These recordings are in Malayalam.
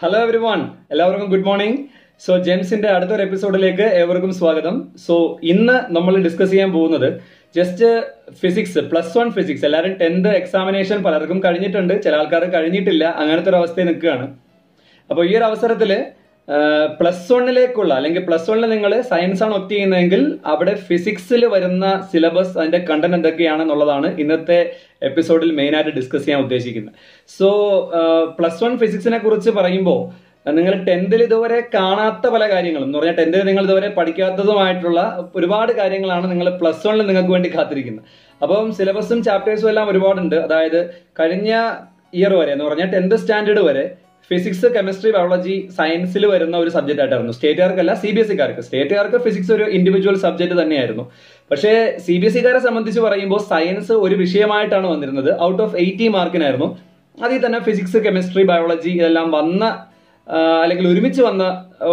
ഹലോ എവറി വൺ എല്ലാവർക്കും ഗുഡ് മോർണിംഗ് സോ ജെംസിന്റെ അടുത്തൊരു എപ്പിസോഡിലേക്ക് ഏവർക്കും സ്വാഗതം സോ ഇന്ന് നമ്മൾ ഡിസ്കസ് ചെയ്യാൻ പോകുന്നത് just physics plus one physics എല്ലാവരും ടെൻത്ത് എക്സാമിനേഷൻ പലർക്കും കഴിഞ്ഞിട്ടുണ്ട് ചില ആൾക്കാർ കഴിഞ്ഞിട്ടില്ല അങ്ങനത്തെ ഒരു അവസ്ഥയിൽ നിൽക്കുകയാണ് അപ്പോൾ ഈ ഒരു അവസരത്തിൽ പ്ലസ് വണ്ണിലേക്കുള്ള അല്ലെങ്കിൽ പ്ലസ് വണ്ണിൽ നിങ്ങൾ സയൻസ് ആണ് ഒപ്റ്റ് ചെയ്യുന്നതെങ്കിൽ അവിടെ ഫിസിക്സിൽ വരുന്ന സിലബസ് അതിന്റെ കണ്ടന്റ് എന്തൊക്കെയാണെന്നുള്ളതാണ് ഇന്നത്തെ എപ്പിസോഡിൽ മെയിനായിട്ട് ഡിസ്കസ് ചെയ്യാൻ ഉദ്ദേശിക്കുന്നത് സോ പ്ലസ് വൺ ഫിസിക്സിനെ കുറിച്ച് പറയുമ്പോൾ നിങ്ങൾ ടെൻത്തിൽ ഇതുവരെ കാണാത്ത പല കാര്യങ്ങളും എന്ന് പറഞ്ഞാൽ ടെൻത്തിൽ നിങ്ങൾ ഇതുവരെ പഠിക്കാത്തതുമായിട്ടുള്ള ഒരുപാട് കാര്യങ്ങളാണ് നിങ്ങൾ പ്ലസ് വണ്ണിൽ നിങ്ങൾക്ക് വേണ്ടി കാത്തിരിക്കുന്നത് അപ്പം സിലബസും ചാപ്റ്റേഴ്സും എല്ലാം ഒരുപാടുണ്ട് അതായത് കഴിഞ്ഞ ഇയർ വരെ എന്ന് പറഞ്ഞാൽ ടെൻത്ത് സ്റ്റാൻഡേർഡ് വരെ ഫിസിക്സ് കെമിസ്ട്രി ബയോളജി സയൻസിൽ വരുന്ന ഒരു സബ്ജക്റ്റ് ആയിട്ടായിരുന്നു സ്റ്റേറ്റുകാർക്കല്ല സി ബി എസ് സിക്കാർക്ക് സ്റ്റേറ്റുകാർക്ക് ഫിസിക്സ് ഒരു ഇൻഡിവിജ്വൽ സബ്ജക്ട് തന്നെയായിരുന്നു പക്ഷേ സി ബി എസ് സിക്കാരെ സംബന്ധിച്ച് പറയുമ്പോൾ സയൻസ് ഒരു വിഷയമായിട്ടാണ് വന്നിരുന്നത് ഔട്ട് ഓഫ് എയ്റ്റി മാർക്കിനായിരുന്നു അതിൽ തന്നെ ഫിസിക്സ് കെമിസ്ട്രി ബയോളജി ഇതെല്ലാം വന്ന അല്ലെങ്കിൽ ഒരുമിച്ച് വന്ന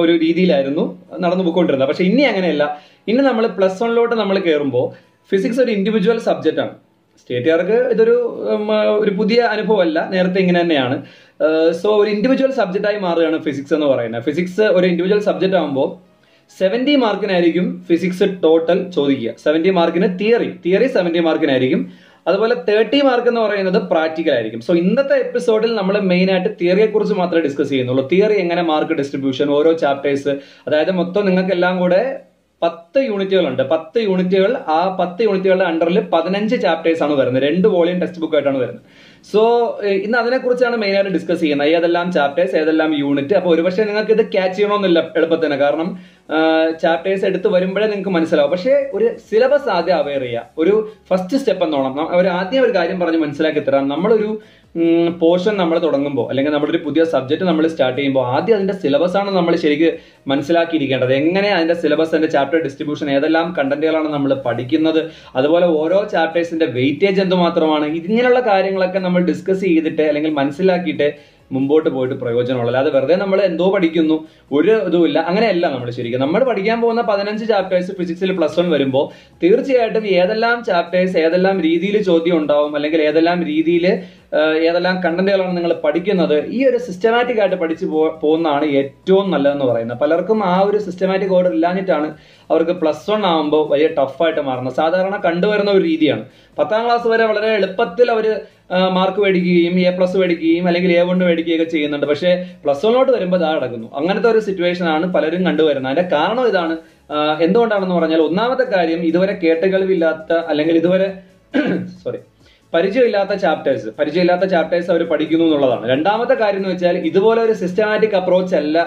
ഒരു രീതിയിലായിരുന്നു നടന്നു പോയിക്കൊണ്ടിരുന്നത് പക്ഷെ ഇനി അങ്ങനെയല്ല ഇനി നമ്മൾ പ്ലസ് വണ്ണിലോട്ട് നമ്മൾ കയറുമ്പോൾ ഫിസിക്സ് ഒരു ഇൻഡിവിജ്വൽ സബ്ജക്റ്റാണ് സ്റ്റേറ്റുകാർക്ക് ഇതൊരു ഒരു പുതിയ അനുഭവമല്ല നേരത്തെ ഇങ്ങനെ തന്നെയാണ് സോ ഒരു ഇൻഡിവിജ്വൽ സബ്ജക്റ്റായി മാറുകയാണ് ഫിസിക്സ് എന്ന് പറയുന്നത് ഫിസിക്സ് ഒരു ഇൻഡിവിജ്വൽ സബ്ജക്റ്റ് ആകുമ്പോൾ സെവൻറ്റി മാർക്കിനായിരിക്കും ഫിസിക്സ് ടോട്ടൽ ചോദിക്കുക സെവൻറ്റി മാർക്കിന് തിയറി തിയറി സെവൻറ്റി മാർക്കിനായിരിക്കും അതുപോലെ തേർട്ടി മാർക്ക് എന്ന് പറയുന്നത് പ്രാക്ടിക്കൽ ആയിരിക്കും സോ ഇന്നത്തെ എപ്പിസോഡിൽ നമ്മൾ മെയിൻ ആയിട്ട് തിയറിയെ കുറിച്ച് മാത്രമേ ഡിസ്കസ് ചെയ്യുന്നുള്ളൂ തിയറി എങ്ങനെ മാർക്ക് ഡിസ്ട്രിബ്യൂഷൻ ഓരോ ചാപ്റ്റേഴ്സ് അതായത് മൊത്തം നിങ്ങൾക്ക് എല്ലാം കൂടെ പത്ത് യൂണിറ്റുകളുണ്ട് പത്ത് യൂണിറ്റുകൾ ആ പത്ത് യൂണിറ്റുകളുടെ അണ്ടറിൽ പതിനഞ്ച് ചാപ്റ്റേഴ്സ് ആണ് വരുന്നത് രണ്ട് വോളിയം ടെക്സ്റ്റ് ആയിട്ടാണ് വരുന്നത് സോ ഇന്ന് മെയിൻ ആയിട്ട് ഡിസ്കസ് ചെയ്യുന്നത് ഏതെല്ലാം ചാപ്റ്റേഴ്സ് ഏതെല്ലാം യൂണിറ്റ് അപ്പോൾ ഒരുപക്ഷെ നിങ്ങൾക്ക് ഇത് ക്യാച്ച് ചെയ്യണമെന്നില്ല എളുപ്പത്തിന് കാരണം ചാപ്റ്റേഴ്സ് എടുത്ത് വരുമ്പോഴേ നിങ്ങൾക്ക് മനസ്സിലാവും പക്ഷേ ഒരു സിലബസ് ആദ്യം അവെയർ ചെയ്യുക ഒരു ഫസ്റ്റ് സ്റ്റെപ്പ് എന്നോണം അവർ ആദ്യം ഒരു കാര്യം പറഞ്ഞ് മനസ്സിലാക്കി തരാം നമ്മളൊരു പോർഷൻ നമ്മൾ തുടങ്ങുമ്പോൾ അല്ലെങ്കിൽ നമ്മുടെ ഒരു പുതിയ സബ്ജക്റ്റ് നമ്മൾ സ്റ്റാർട്ട് ചെയ്യുമ്പോൾ ആദ്യം അതിന്റെ സിലബസ് ആണ് നമ്മൾ ശരിക്ക് മനസ്സിലാക്കിയിരിക്കേണ്ടത് എങ്ങനെ അതിന്റെ സിലബസ് അതിന്റെ ചാപ്റ്റർ ഡിസ്ട്രിബ്യൂഷൻ ഏതെല്ലാം കണ്ടന്റുകളാണ് നമ്മൾ പഠിക്കുന്നത് അതുപോലെ ഓരോ ചാപ്റ്റേഴ്സിന്റെ വെയിറ്റേജ് എന്തുമാത്രമാണ് ഇങ്ങനെയുള്ള കാര്യങ്ങളൊക്കെ നമ്മൾ ഡിസ്കസ് ചെയ്തിട്ട് അല്ലെങ്കിൽ മനസ്സിലാക്കിയിട്ട് മുമ്പോട്ട് പോയിട്ട് പ്രയോജനമുള്ളൂ അല്ലാതെ വെറുതെ നമ്മൾ എന്തോ പഠിക്കുന്നു ഒരു ഇതുമില്ല അങ്ങനെയല്ല നമ്മൾ ശരിക്കും നമ്മൾ പഠിക്കാൻ പോകുന്ന പതിനഞ്ച് ചാപ്റ്റേഴ്സ് ഫിസിക്സിൽ പ്ലസ് വൺ വരുമ്പോൾ തീർച്ചയായിട്ടും ഏതെല്ലാം ചാപ്റ്റേഴ്സ് ഏതെല്ലാം രീതിയിൽ ചോദ്യം ഉണ്ടാവും അല്ലെങ്കിൽ ഏതെല്ലാം രീതിയിൽ ഏതെല്ലാം കണ്ടന്റുകളാണ് നിങ്ങൾ പഠിക്കുന്നത് ഈ ഒരു സിസ്റ്റമാറ്റിക് ആയിട്ട് പഠിച്ചു പോകുന്നതാണ് ഏറ്റവും നല്ലതെന്ന് പറയുന്നത് പലർക്കും ആ ഒരു സിസ്റ്റമാറ്റിക് ഓർഡർ ഇല്ലാഞ്ഞിട്ടാണ് അവർക്ക് പ്ലസ് വൺ ആകുമ്പോൾ വലിയ ടഫായിട്ട് മാറുന്നത് സാധാരണ കണ്ടുവരുന്ന ഒരു രീതിയാണ് പത്താം ക്ലാസ് വരെ വളരെ എളുപ്പത്തിൽ അവർ മാർക്ക് മേടിക്കുകയും എ പ്ലസ് മേടിക്കുകയും അല്ലെങ്കിൽ എ കൊണ്ട് മേടിക്കുകയൊക്കെ ചെയ്യുന്നുണ്ട് പക്ഷേ പ്ലസ് വണ്ണിലോട്ട് വരുമ്പോൾ അതാ അടങ്ങുന്നു അങ്ങനത്തെ ഒരു സിറ്റുവേഷൻ ആണ് പലരും കണ്ടുവരുന്നത് അതിന്റെ കാരണം ഇതാണ് എന്തുകൊണ്ടാണെന്ന് പറഞ്ഞാൽ ഒന്നാമത്തെ കാര്യം ഇതുവരെ കേട്ടുകഴിവില്ലാത്ത അല്ലെങ്കിൽ ഇതുവരെ സോറി പരിചയമില്ലാത്ത ചാപ്റ്റേഴ്സ് പരിചയമില്ലാത്ത ചാപ്റ്റേഴ്സ് അവർ പഠിക്കുന്നു എന്നുള്ളതാണ് രണ്ടാമത്തെ കാര്യം എന്ന് വെച്ചാൽ ഇതുപോലെ ഒരു സിസ്റ്റമാറ്റിക് അപ്രോച്ച് അല്ല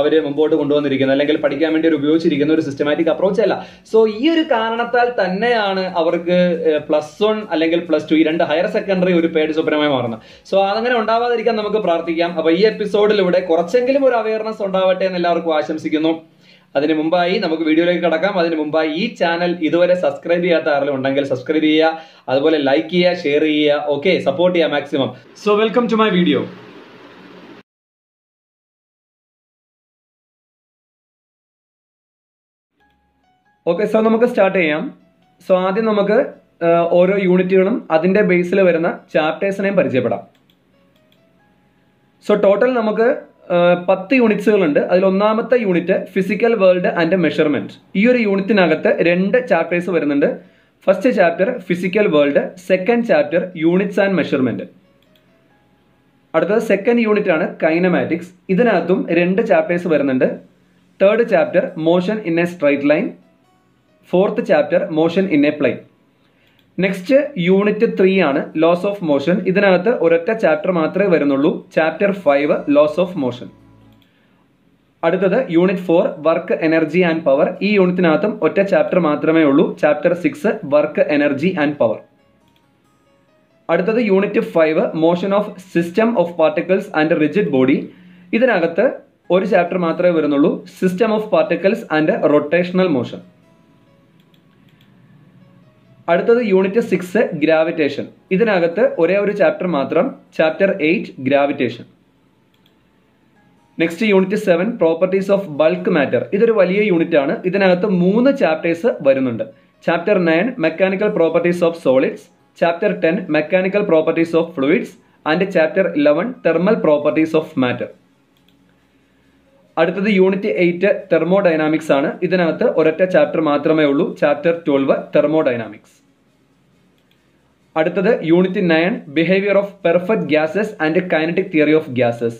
അവർ മുമ്പോട്ട് കൊണ്ടുവന്നിരിക്കുന്നത് അല്ലെങ്കിൽ പഠിക്കാൻ വേണ്ടി അവർ ഉപയോഗിച്ചിരിക്കുന്ന ഒരു സിസ്റ്റമാറ്റിക് അപ്രോച്ച് അല്ല സോ ഈ ഒരു കാരണത്താൽ തന്നെയാണ് അവർക്ക് പ്ലസ് വൺ അല്ലെങ്കിൽ പ്ലസ് ടു ഈ രണ്ട് ഹയർ സെക്കൻഡറി ഒരു പേഡ് സ്വപ്നമായി മാറുന്നത് സോ അതങ്ങനെ ഉണ്ടാവാതിരിക്കാൻ നമുക്ക് പ്രാർത്ഥിക്കാം അപ്പൊ ഈ എപ്പിസോഡിലൂടെ കുറച്ചെങ്കിലും ഒരു അവയർനെസ് ഉണ്ടാവട്ടെ എന്ന് എല്ലാവർക്കും ആശംസിക്കുന്നു അതിന് മുമ്പായി നമുക്ക് വീഡിയോയിലേക്ക് കടക്കാം അതിന് മുമ്പായി ഈ ചാനൽ ഇതുവരെ സബ്സ്ക്രൈബ് ചെയ്യാത്ത ആരെങ്കിലും ഉണ്ടെങ്കിൽ സബ്സ്ക്രൈബ് ചെയ്യുക അതുപോലെ ലൈക്ക് ചെയ്യുക ഷെയർ ചെയ്യുക ഓക്കെ സപ്പോർട്ട് ചെയ്യുക maximum so welcome to my video okay so നമുക്ക് സ്റ്റാർട്ട് ചെയ്യാം സോ ആദ്യം നമുക്ക് ഓരോ യൂണിറ്റുകളും അതിൻ്റെ ബേസിൽ വരുന്ന ചാപ്റ്റേഴ്സിനെയും പരിചയപ്പെടാം സോ ടോട്ടൽ നമുക്ക് പത്ത് യൂണിറ്റ്സുകളുണ്ട് അതിൽ ഒന്നാമത്തെ unit physical world and measurement ഈ ഒരു യൂണിറ്റിനകത്ത് രണ്ട് ചാപ്റ്റേഴ്സ് വരുന്നുണ്ട് first chapter physical world second chapter units and measurement അടുത്തത് സെക്കൻഡ് യൂണിറ്റ് ആണ് കൈനമാറ്റിക്സ് ഇതിനകത്തും രണ്ട് ചാപ്റ്റേഴ്സ് വരുന്നുണ്ട് third chapter motion in a straight line fourth chapter motion in a plane next unit three ആണ് ലോസ് ഓഫ് മോഷൻ ഇതിനകത്ത് ഒരൊറ്റ ചാപ്റ്റർ മാത്രമേ വരുന്നുള്ളൂ chapter five laws of motion അടുത്തത് unit four work energy and power ഈ യൂണിറ്റിനകത്തും ഒറ്റ ചാപ്റ്റർ മാത്രമേ ഉള്ളൂ chapter six work energy and power അടുത്തത് unit five motion of system of particles and rigid body ഇതിനകത്ത് ഒരു ചാപ്റ്റർ മാത്രമേ വരുന്നുള്ളൂ system of particles and rotational motion അടുത്തത് യൂണിറ്റ് സിക്സ് ഗ്രാവിറ്റേഷൻ ഇതിനകത്ത് ഒരേ ഒരു ചാപ്റ്റർ മാത്രം chapter eight gravitation next unit seven properties of bulk matter ഇതൊരു വലിയ യൂണിറ്റ് ആണ് ഇതിനകത്ത് മൂന്ന് ചാപ്റ്റേഴ്സ് വരുന്നുണ്ട് chapter nine mechanical properties of solids chapter ten mechanical properties of fluids and chapter eleven thermal properties of matter അടുത്തത് യൂണിറ്റ് എയ്റ്റ് തെർമോഡൈനാമിക്സ് ആണ് ഇതിനകത്ത് ഒരൊറ്റ ചാപ്റ്റർ മാത്രമേ ഉള്ളൂ ചാപ്റ്റർ ട്വൽവ് തെർമോഡൈനാമിക്സ് അടുത്തത് unit nine behaviour of perfect gases and kinetic theory of gases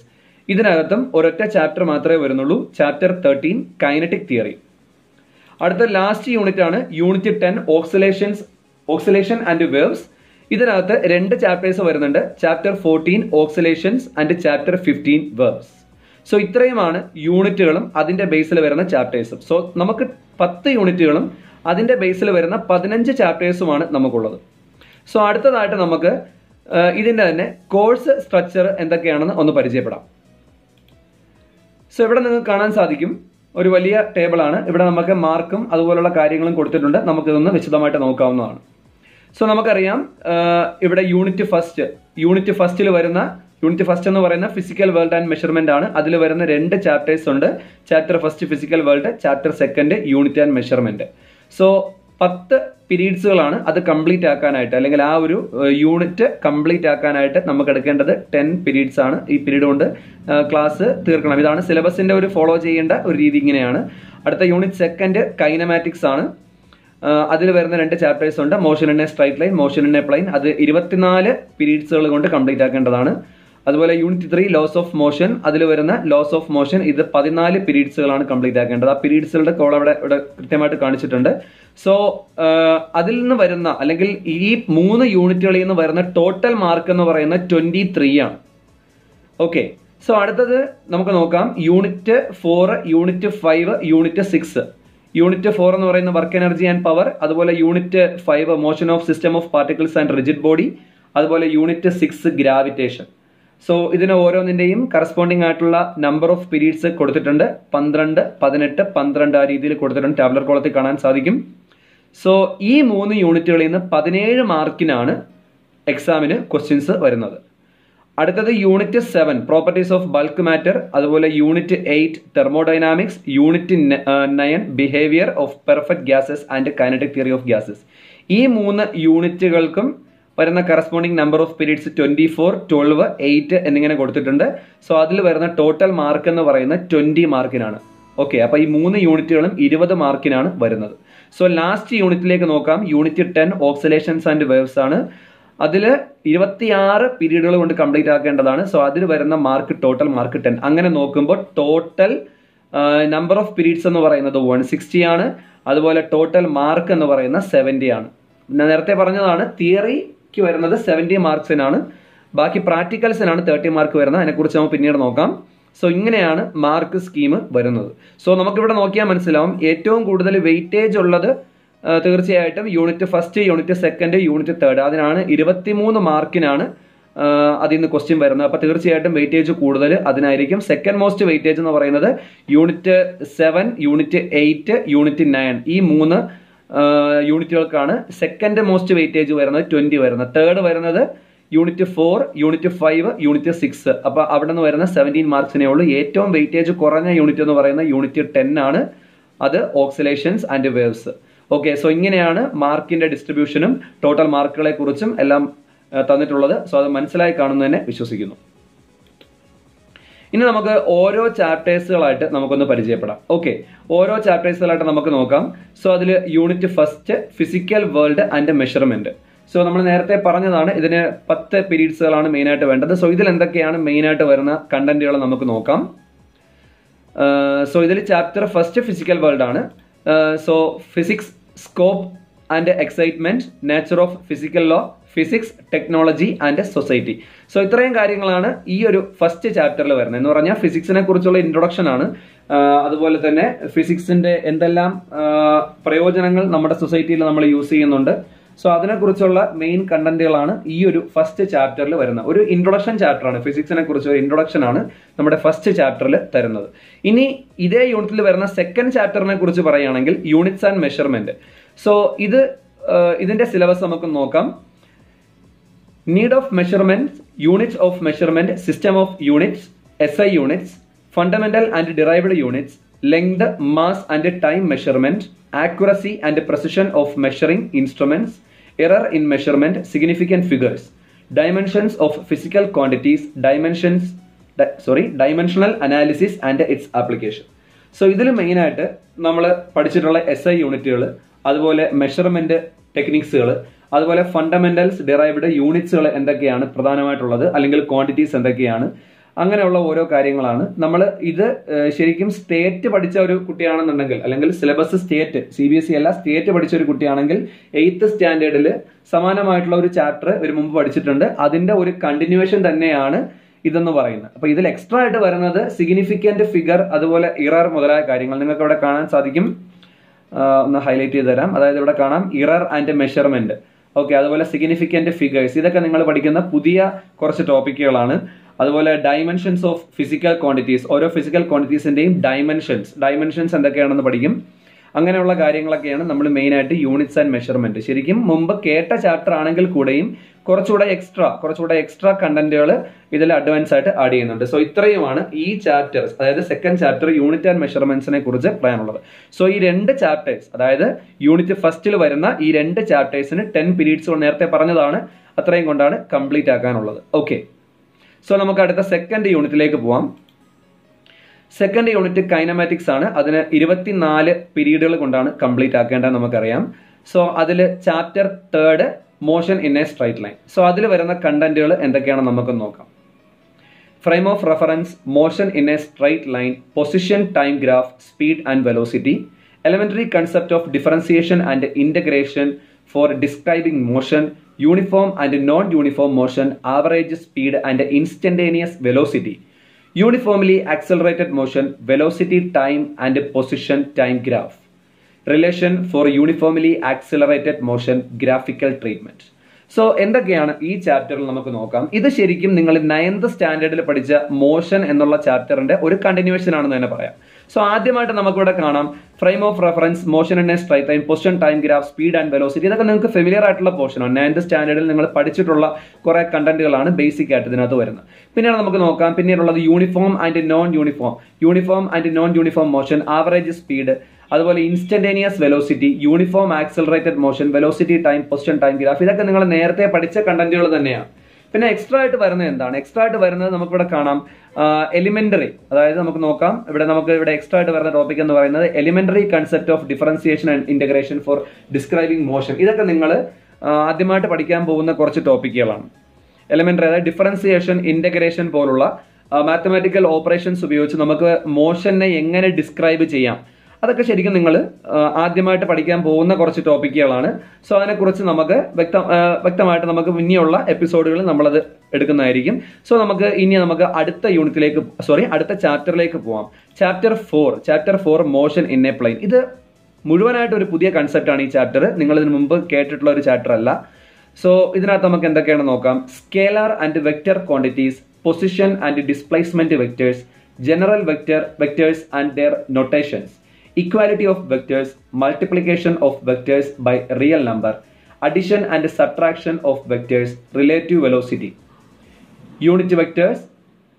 ഇതിനകത്തും ഒരൊറ്റ ചാപ്റ്റർ മാത്രമേ വരുന്നുള്ളൂ ചാപ്റ്റർ തേർട്ടീൻ കൈനറ്റിക് തിയറി അടുത്ത ലാസ്റ്റ് യൂണിറ്റ് ആണ് unit ten oscillations oscillation and waves ഇതിനകത്ത് രണ്ട് ചാപ്റ്റേഴ്സ് വരുന്നുണ്ട് chapter fourteen oscillations and chapter fifteen waves so ഇത്രയുമാണ് യൂണിറ്റുകളും അതിൻ്റെ ബേസിൽ വരുന്ന ചാപ്റ്റേഴ്സും സോ നമുക്ക് പത്ത് യൂണിറ്റുകളും അതിൻ്റെ ബേസിൽ വരുന്ന പതിനഞ്ച് ചാപ്റ്റേഴ്സുമാണ് നമുക്കുള്ളത് സോ അടുത്തതായിട്ട് നമുക്ക് ഇതിൻ്റെ തന്നെ കോഴ്സ് സ്ട്രക്ചർ എന്തൊക്കെയാണെന്ന് ഒന്ന് പരിചയപ്പെടാം സോ ഇവിടെ നിങ്ങൾക്ക് കാണാൻ സാധിക്കും ഒരു വലിയ ടേബിളാണ് ഇവിടെ നമുക്ക് മാർക്കും അതുപോലുള്ള കാര്യങ്ങളും കൊടുത്തിട്ടുണ്ട് നമുക്കിതൊന്ന് വിശദമായിട്ട് നോക്കാവുന്നതാണ് സോ നമുക്കറിയാം ഇവിടെ യൂണിറ്റ് ഫസ്റ്റ് യൂണിറ്റ് ഫസ്റ്റിൽ വരുന്ന യൂണിറ്റ് ഫസ്റ്റ് എന്ന് പറയുന്ന ഫിസിക്കൽ വേൾഡ് ആൻഡ് മെഷർമെന്റ് ആണ് അതിൽ വരുന്ന രണ്ട് ചാപ്റ്റേഴ്സ് ഉണ്ട് chapter first physical world chapter second unit and measurement so പത്ത് പീരീഡ്സുകളാണ് അത് കംപ്ലീറ്റ് ആക്കാനായിട്ട് അല്ലെങ്കിൽ ആ ഒരു യൂണിറ്റ് കംപ്ലീറ്റ് ആക്കാനായിട്ട് നമുക്ക് എടുക്കേണ്ടത് ടെൻ പീരീഡ്സ് ആണ് ഈ പീരീഡ് കൊണ്ട് ക്ലാസ് തീർക്കണം ഇതാണ് സിലബസിന്റെ ഒരു ഫോളോ ചെയ്യേണ്ട ഒരു രീതി ഇങ്ങനെയാണ് അടുത്ത യൂണിറ്റ് സെക്കൻഡ് കൈനമാറ്റിക്സ് ആണ് അതിൽ വരുന്ന രണ്ട് ചാപ്റ്റേഴ്സ് ഉണ്ട് motion in a straight line motion in a plane അത് ഇരുപത്തിനാല് പീരീഡ്സുകൾ കൊണ്ട് കംപ്ലീറ്റ് ആക്കേണ്ടതാണ് അതുപോലെ unit three laws of motion അതിൽ വരുന്ന ലോസ് ഓഫ് മോഷൻ ഇത് പതിനാല് പീരീഡ്സുകളാണ് കംപ്ലീറ്റ് ആക്കേണ്ടത് ആ പീരീഡ്സുകളുടെ കോൾ അവിടെ ഇവിടെ കൃത്യമായിട്ട് കാണിച്ചിട്ടുണ്ട് സോ അതിൽ നിന്ന് വരുന്ന അല്ലെങ്കിൽ ഈ മൂന്ന് യൂണിറ്റുകളിൽ നിന്ന് വരുന്ന ടോട്ടൽ മാർക്ക് എന്ന് പറയുന്ന ട്വന്റി ത്രീ ആണ് ഓക്കെ സോ അടുത്തത് നമുക്ക് നോക്കാം unit four unit five unit six unit four എന്ന് പറയുന്ന വർക്ക് എനർജി ആൻഡ് പവർ അതുപോലെ unit five motion of system of particles and rigid body അതുപോലെ യൂണിറ്റ് സിക്സ് ഗ്രാവിറ്റേഷൻ സോ ഇതിന് ഓരോന്നിൻ്റെയും കറസ്പോണ്ടിങ് ആയിട്ടുള്ള നമ്പർ ഓഫ് പീരീഡ്സ് കൊടുത്തിട്ടുണ്ട് പന്ത്രണ്ട് പതിനെട്ട് പന്ത്രണ്ട് ആ രീതിയിൽ കൊടുത്തിട്ടുണ്ട് ടാബ്ലർ കോളത്തിൽ കാണാൻ സാധിക്കും സോ ഈ മൂന്ന് യൂണിറ്റുകളിൽ നിന്ന് പതിനേഴ് മാർക്കിനാണ് എക്സാമിന് ക്വസ്റ്റ്യൻസ് വരുന്നത് അടുത്തത് unit seven properties of bulk matter അതുപോലെ unit eight thermodynamics unit nine behaviour of perfect gases and kinetic theory of gases ഈ മൂന്ന് യൂണിറ്റുകൾക്കും വരുന്ന corresponding number of periods twenty four twelve eight എന്നിങ്ങനെ കൊടുത്തിട്ടുണ്ട് സോ അതിൽ വരുന്ന ടോട്ടൽ മാർക്ക് എന്ന് പറയുന്നത് ട്വന്റി മാർക്കിനാണ് ഓക്കെ അപ്പോൾ ഈ മൂന്ന് യൂണിറ്റുകളും ഇരുപത് മാർക്കിനാണ് വരുന്നത് സോ ലാസ്റ്റ് യൂണിറ്റിലേക്ക് നോക്കാം unit ten oscillations and waves ആണ് അതിൽ ഇരുപത്തിയാറ് പീരീഡുകൾ കൊണ്ട് കംപ്ലീറ്റ് ആക്കേണ്ടതാണ് സോ അതിൽ വരുന്ന മാർക്ക് ടോട്ടൽ മാർക്ക് ടെൻ അങ്ങനെ നോക്കുമ്പോൾ ടോട്ടൽ നമ്പർ ഓഫ് പീരീഡ്സ് എന്ന് പറയുന്നത് വൺ സിക്സ്റ്റി ആണ് അതുപോലെ ടോട്ടൽ മാർക്ക് എന്ന് പറയുന്ന സെവൻറ്റി ആണ് നേരത്തെ പറഞ്ഞതാണ് തിയറി മാർക്ക് വരുന്നത് സെവൻറ്റി മാർക്സിനാണ് ബാക്കി പ്രാക്ടിക്കൽസിനാണ് തേർട്ടി മാർക്ക് വരുന്നത് അതിനെക്കുറിച്ച് നമുക്ക് പിന്നീട് നോക്കാം സോ ഇങ്ങനെയാണ് മാർക്ക് സ്കീം വരുന്നത് സോ നമുക്കിവിടെ നോക്കിയാൽ മനസ്സിലാവും ഏറ്റവും കൂടുതൽ വെയിറ്റേജ് ഉള്ളത് തീർച്ചയായിട്ടും unit first unit second unit third അതിനാണ് ഇരുപത്തിമൂന്ന് മാർക്കിനാണ് അതിൽ നിന്ന് ക്വസ്റ്റ്യൻ വരുന്നത് അപ്പോൾ തീർച്ചയായിട്ടും വെയിറ്റേജ് കൂടുതൽ അതിനായിരിക്കും സെക്കൻഡ് മോസ്റ്റ് വെയിറ്റേജ് എന്ന് പറയുന്നത് unit seven unit eight unit nine ഈ മൂന്ന് യൂണിറ്റുകൾക്കാണ് സെക്കൻഡ് മോസ്റ്റ് വെയിറ്റേജ് വരുന്നത് ട്വൻറ്റി വരുന്നത് തേർഡ് വരുന്നത് unit four unit five unit six അപ്പോൾ അവിടെ നിന്ന് വരുന്ന സെവൻറ്റീൻ മാർക്സിനേ ഉള്ളൂ ഏറ്റവും വെയിറ്റേജ് കുറഞ്ഞ യൂണിറ്റ് എന്ന് പറയുന്ന യൂണിറ്റ് ടെൻ ആണ് അത് oscillations and waves okay so ഇങ്ങനെയാണ് മാർക്കിന്റെ ഡിസ്ട്രിബ്യൂഷനും ടോട്ടൽ മാർക്കുകളെ കുറിച്ചും എല്ലാം തന്നിട്ടുള്ളത് സോ അത് മനസ്സിലായി കാണുന്നതിനെ വിശ്വസിക്കുന്നു ഇനി നമുക്ക് ഓരോ ചാപ്റ്റേഴ്സുകളായിട്ട് നമുക്കൊന്ന് പരിചയപ്പെടാം ഓക്കെ ഓരോ ചാപ്റ്റേഴ്സുകളായിട്ട് നമുക്ക് നോക്കാം സോ അതിൽ unit first physical world and measurement so നമ്മൾ നേരത്തെ പറഞ്ഞതാണ് ഇതിന് പത്ത് പീരീഡ്സുകളാണ് മെയിനായിട്ട് വേണ്ടത് സോ ഇതിൽ എന്തൊക്കെയാണ് മെയിനായിട്ട് വരുന്ന കണ്ടന്റുകൾ നമുക്ക് നോക്കാം സോ ഇതിൽ ചാപ്റ്റർ ഫസ്റ്റ് ഫിസിക്കൽ വേൾഡ് ആണ് so physics scope and excitement nature of physical law physics technology and society so ഇത്രയും കാര്യങ്ങളാണ് ഈ ഒരു ഫസ്റ്റ് ചാപ്റ്ററിൽ വരുന്നത് എന്ന് പറഞ്ഞാൽ ഫിസിക്സിനെ കുറിച്ചുള്ള ഇൻട്രൊഡക്ഷൻ ആണ് അതുപോലെ തന്നെ ഫിസിക്സിന്റെ എന്തെല്ലാം പ്രയോജനങ്ങൾ നമ്മുടെ സൊസൈറ്റിയിൽ നമ്മൾ യൂസ് ചെയ്യുന്നുണ്ട് സോ അതിനെക്കുറിച്ചുള്ള മെയിൻ കണ്ടന്റുകളാണ് ഈ ഒരു ഫസ്റ്റ് ചാപ്റ്ററിൽ വരുന്നത് ഒരു ഇൻട്രൊഡക്ഷൻ ചാപ്റ്ററാണ് ഫിസിക്സിനെ കുറിച്ച് ഒരു ഇൻട്രൊഡക്ഷൻ ആണ് നമ്മുടെ ഫസ്റ്റ് ചാപ്റ്ററിൽ തരുന്നത് ഇനി ഇതേ യൂണിറ്റിൽ വരുന്ന സെക്കൻഡ് ചാപ്റ്ററിനെ കുറിച്ച് പറയുകയാണെങ്കിൽ യൂണിറ്റ്സ് ആൻഡ് മെഷർമെന്റ് സോ ഇത് ഇതിന്റെ സിലബസ് നമുക്ക് നോക്കാം need of measurement units of measurement system of units S I units fundamental and derived units length mass and time measurement accuracy and precision of measuring instruments error in measurement significant figures dimensions of physical quantities dimensions sorry dimensional analysis and its application so ഇതിൽ മെയിനായിട്ട് നമ്മൾ പഠിച്ചിട്ടുള്ള എസ് ഐ യൂണിറ്റുകൾ അതുപോലെ മെഷർമെന്റ് ടെക്നിക്സുകൾ അതുപോലെ ഫണ്ടമെന്റൽസ് ഡിറൈവ്ഡ് യൂണിറ്റ്സുകൾ എന്തൊക്കെയാണ് പ്രധാനമായിട്ടുള്ളത് അല്ലെങ്കിൽ ക്വാണ്ടിറ്റീസ് എന്തൊക്കെയാണ് അങ്ങനെയുള്ള ഓരോ കാര്യങ്ങളാണ് നമ്മൾ ഇത് ശരിക്കും സ്റ്റേറ്റ് പഠിച്ച ഒരു കുട്ടിയാണെന്നുണ്ടെങ്കിൽ അല്ലെങ്കിൽ syllabus state C B S E അല്ല സ്റ്റേറ്റ് പഠിച്ച ഒരു കുട്ടിയാണെങ്കിൽ എയ്ത്ത് സ്റ്റാൻഡേർഡിൽ സമാനമായിട്ടുള്ള ഒരു ചാപ്റ്റർ ഒരു മുമ്പ് പഠിച്ചിട്ടുണ്ട് അതിന്റെ ഒരു കണ്ടിന്യൂവേഷൻ തന്നെയാണ് ഇതെന്ന് പറയുന്നത് അപ്പൊ ഇതിൽ എക്സ്ട്രാ ആയിട്ട് വരുന്നത് സിഗ്നിഫിക്കന്റ് ഫിഗർ അതുപോലെ ഇറർ മുതലായ കാര്യങ്ങൾ നിങ്ങൾക്ക് ഇവിടെ കാണാൻ സാധിക്കും ഒന്ന് ഹൈലൈറ്റ് ചെയ്ത് തരാം അതായത് ഇവിടെ കാണാം ഇറർ ആൻഡ് മെഷർമെന്റ് ഓക്കെ അതുപോലെ സിഗ്നിഫിക്കൻറ്റ് ഫിഗേഴ്സ് ഇതൊക്കെ നിങ്ങൾ പഠിക്കുന്ന പുതിയ കുറച്ച് ടോപ്പിക്കുകളാണ് അതുപോലെ ഡയമെൻഷൻസ് ഓഫ് ഫിസിക്കൽ ക്വാണ്ടിറ്റീസ് ഓരോ ഫിസിക്കൽ ക്വാണ്ടിറ്റീസിൻ്റെയും ഡയമെൻഷൻസ് ഡയമെൻഷൻസ് എന്തൊക്കെയാണെന്ന് പഠിക്കും അങ്ങനെയുള്ള കാര്യങ്ങളൊക്കെയാണ് നമ്മൾ മെയിനായിട്ട് യൂണിറ്റ്സ് ആൻഡ് മെഷർമെന്റ് ശരിക്കും മുമ്പ് കേട്ട ചാപ്റ്റർ ആണെങ്കിൽ കൂടെയും കുറച്ചുകൂടെ എക്സ്ട്രാ കുറച്ചുകൂടെ എക്സ്ട്രാ കണ്ടന്റുകൾ ഇതിൽ അഡ്വാൻസ് ആയിട്ട് ആഡ് ചെയ്യുന്നുണ്ട് സോ ഇത്രയുമാണ് ഈ ചാപ്റ്റേഴ്സ് അതായത് സെക്കൻഡ് ചാപ്റ്റർ യൂണിറ്റ് ആൻഡ് മെഷർമെന്റ്സിനെ കുറിച്ച് പറയാനുള്ളത് സോ ഈ രണ്ട് ചാപ്റ്റേഴ്സ് അതായത് യൂണിറ്റ് ഫസ്റ്റിൽ വരുന്ന ഈ രണ്ട് ചാപ്റ്റേഴ്സിന് ടെൻ പീരീഡ്സ് നേരത്തെ പറഞ്ഞതാണ് അത്രയും കൊണ്ടാണ് കംപ്ലീറ്റ് ആക്കാനുള്ളത് ഓക്കെ സോ നമുക്ക് അടുത്ത സെക്കൻഡ് യൂണിറ്റിലേക്ക് പോവാം സെക്കൻഡ് യൂണിറ്റ് കൈനമാറ്റിക്സ് ആണ് അതിന് ഇരുപത്തിനാല് പീരീഡുകൾ കൊണ്ടാണ് കംപ്ലീറ്റ് ആക്കേണ്ടത് നമുക്കറിയാം സോ അതിൽ chapter third motion in a straight line so അതിൽ വരുന്ന കണ്ടന്റുകൾ എന്തൊക്കെയാണെന്ന് നമുക്ക് നോക്കാം frame of reference motion in a straight line position time graph speed and velocity elementary concept of differentiation and integration for describing motion uniform and non uniform motion average speed and instantaneous velocity uniformly accelerated motion velocity time and position time graph relation for uniformly accelerated motion graphical treatment so എന്തൊക്കെയാണ് ഈ ചാപ്റ്ററിൽ നമുക്ക് നോക്കാം ഇത് ശരിക്കും നിങ്ങൾ നയൻത് സ്റ്റാൻഡേർഡിൽ പഠിച്ച മോഷൻ എന്നുള്ള ചാപ്റ്ററിന്റെ ഒരു കണ്ടിന്യൂഷൻ ആണെന്ന് തന്നെ പറയാം സോ ആദ്യമായിട്ട് നമുക്കിവിടെ കാണാം frame of reference motion and strike time position time graph speed and velocity ഇതൊക്കെ നിങ്ങൾക്ക് ഫെമിലിയർ ആയിട്ടുള്ള ആണ് നയൻത് സ്റ്റാൻഡേർഡിൽ നിങ്ങൾ പഠിച്ചിട്ടുള്ള കുറേ കണ്ടന്റുകളാണ് ബേസിക് ആയിട്ട് ഇതിനകത്ത് വരുന്നത് പിന്നീട് നമുക്ക് നോക്കാം പിന്നീടുള്ളത് uniform and non uniform uniform and non uniform motion average speed അതുപോലെ instantaneous velocity uniform accelerated motion velocity time position time graph ഇതൊക്കെ നിങ്ങൾ നേരത്തെ പഠിച്ച കണ്ടന്റുകൾ തന്നെയാണ് പിന്നെ എക്സ്ട്രാ ആയിട്ട് വരുന്നത് എന്താണ് എക്സ്ട്രാ ആയിട്ട് വരുന്നത് നമുക്കിവിടെ കാണാം എലിമെന്ററി അതായത് നമുക്ക് നോക്കാം ഇവിടെ നമുക്ക് ഇവിടെ എക്സ്ട്രാ ആയിട്ട് വരുന്ന ടോപ്പിക് എന്ന് പറയുന്നത് elementary concept of differentiation and integration for describing motion ഇതൊക്കെ നിങ്ങൾ ആദ്യമായിട്ട് പഠിക്കാൻ പോകുന്ന കുറച്ച് ടോപ്പിക്കുകളാണ് എലിമെന്ററി അതായത് ഡിഫറൻസിയേഷൻ ഇന്റഗ്രേഷൻ പോലുള്ള മാത്തമാറ്റിക്കൽ ഓപ്പറേഷൻസ് ഉപയോഗിച്ച് നമുക്ക് മോഷനെ എങ്ങനെ ഡിസ്ക്രൈബ് ചെയ്യാം അതൊക്കെ ശരിക്കും നിങ്ങൾ ആദ്യമായിട്ട് പഠിക്കാൻ പോകുന്ന കുറച്ച് ടോപ്പിക്കുകളാണ് സോ അതിനെക്കുറിച്ച് നമുക്ക് വ്യക്ത വ്യക്തമായിട്ട് നമുക്ക് ഇനിയുള്ള എപ്പിസോഡുകളിൽ നമ്മളത് എടുക്കുന്നതായിരിക്കും സോ നമുക്ക് ഇനി നമുക്ക് അടുത്ത യൂണിറ്റിലേക്ക് സോറി അടുത്ത ചാപ്റ്ററിലേക്ക് പോവാം chapter four chapter four motion in a plane ഇത് മുഴുവനായിട്ട് ഒരു പുതിയ കൺസെപ്റ്റാണ് ഈ ചാപ്റ്റർ നിങ്ങൾ ഇതിനു മുമ്പ് കേട്ടിട്ടുള്ള ഒരു ചാപ്റ്റർ അല്ല സോ ഇതിനകത്ത് നമുക്ക് എന്തൊക്കെയാണ് നോക്കാം scalar and vector quantities position and displacement vectors general vector vectors and their notations equality of vectors, multiplication of vectors by real number, addition and subtraction of vectors, relative velocity. Unit vectors,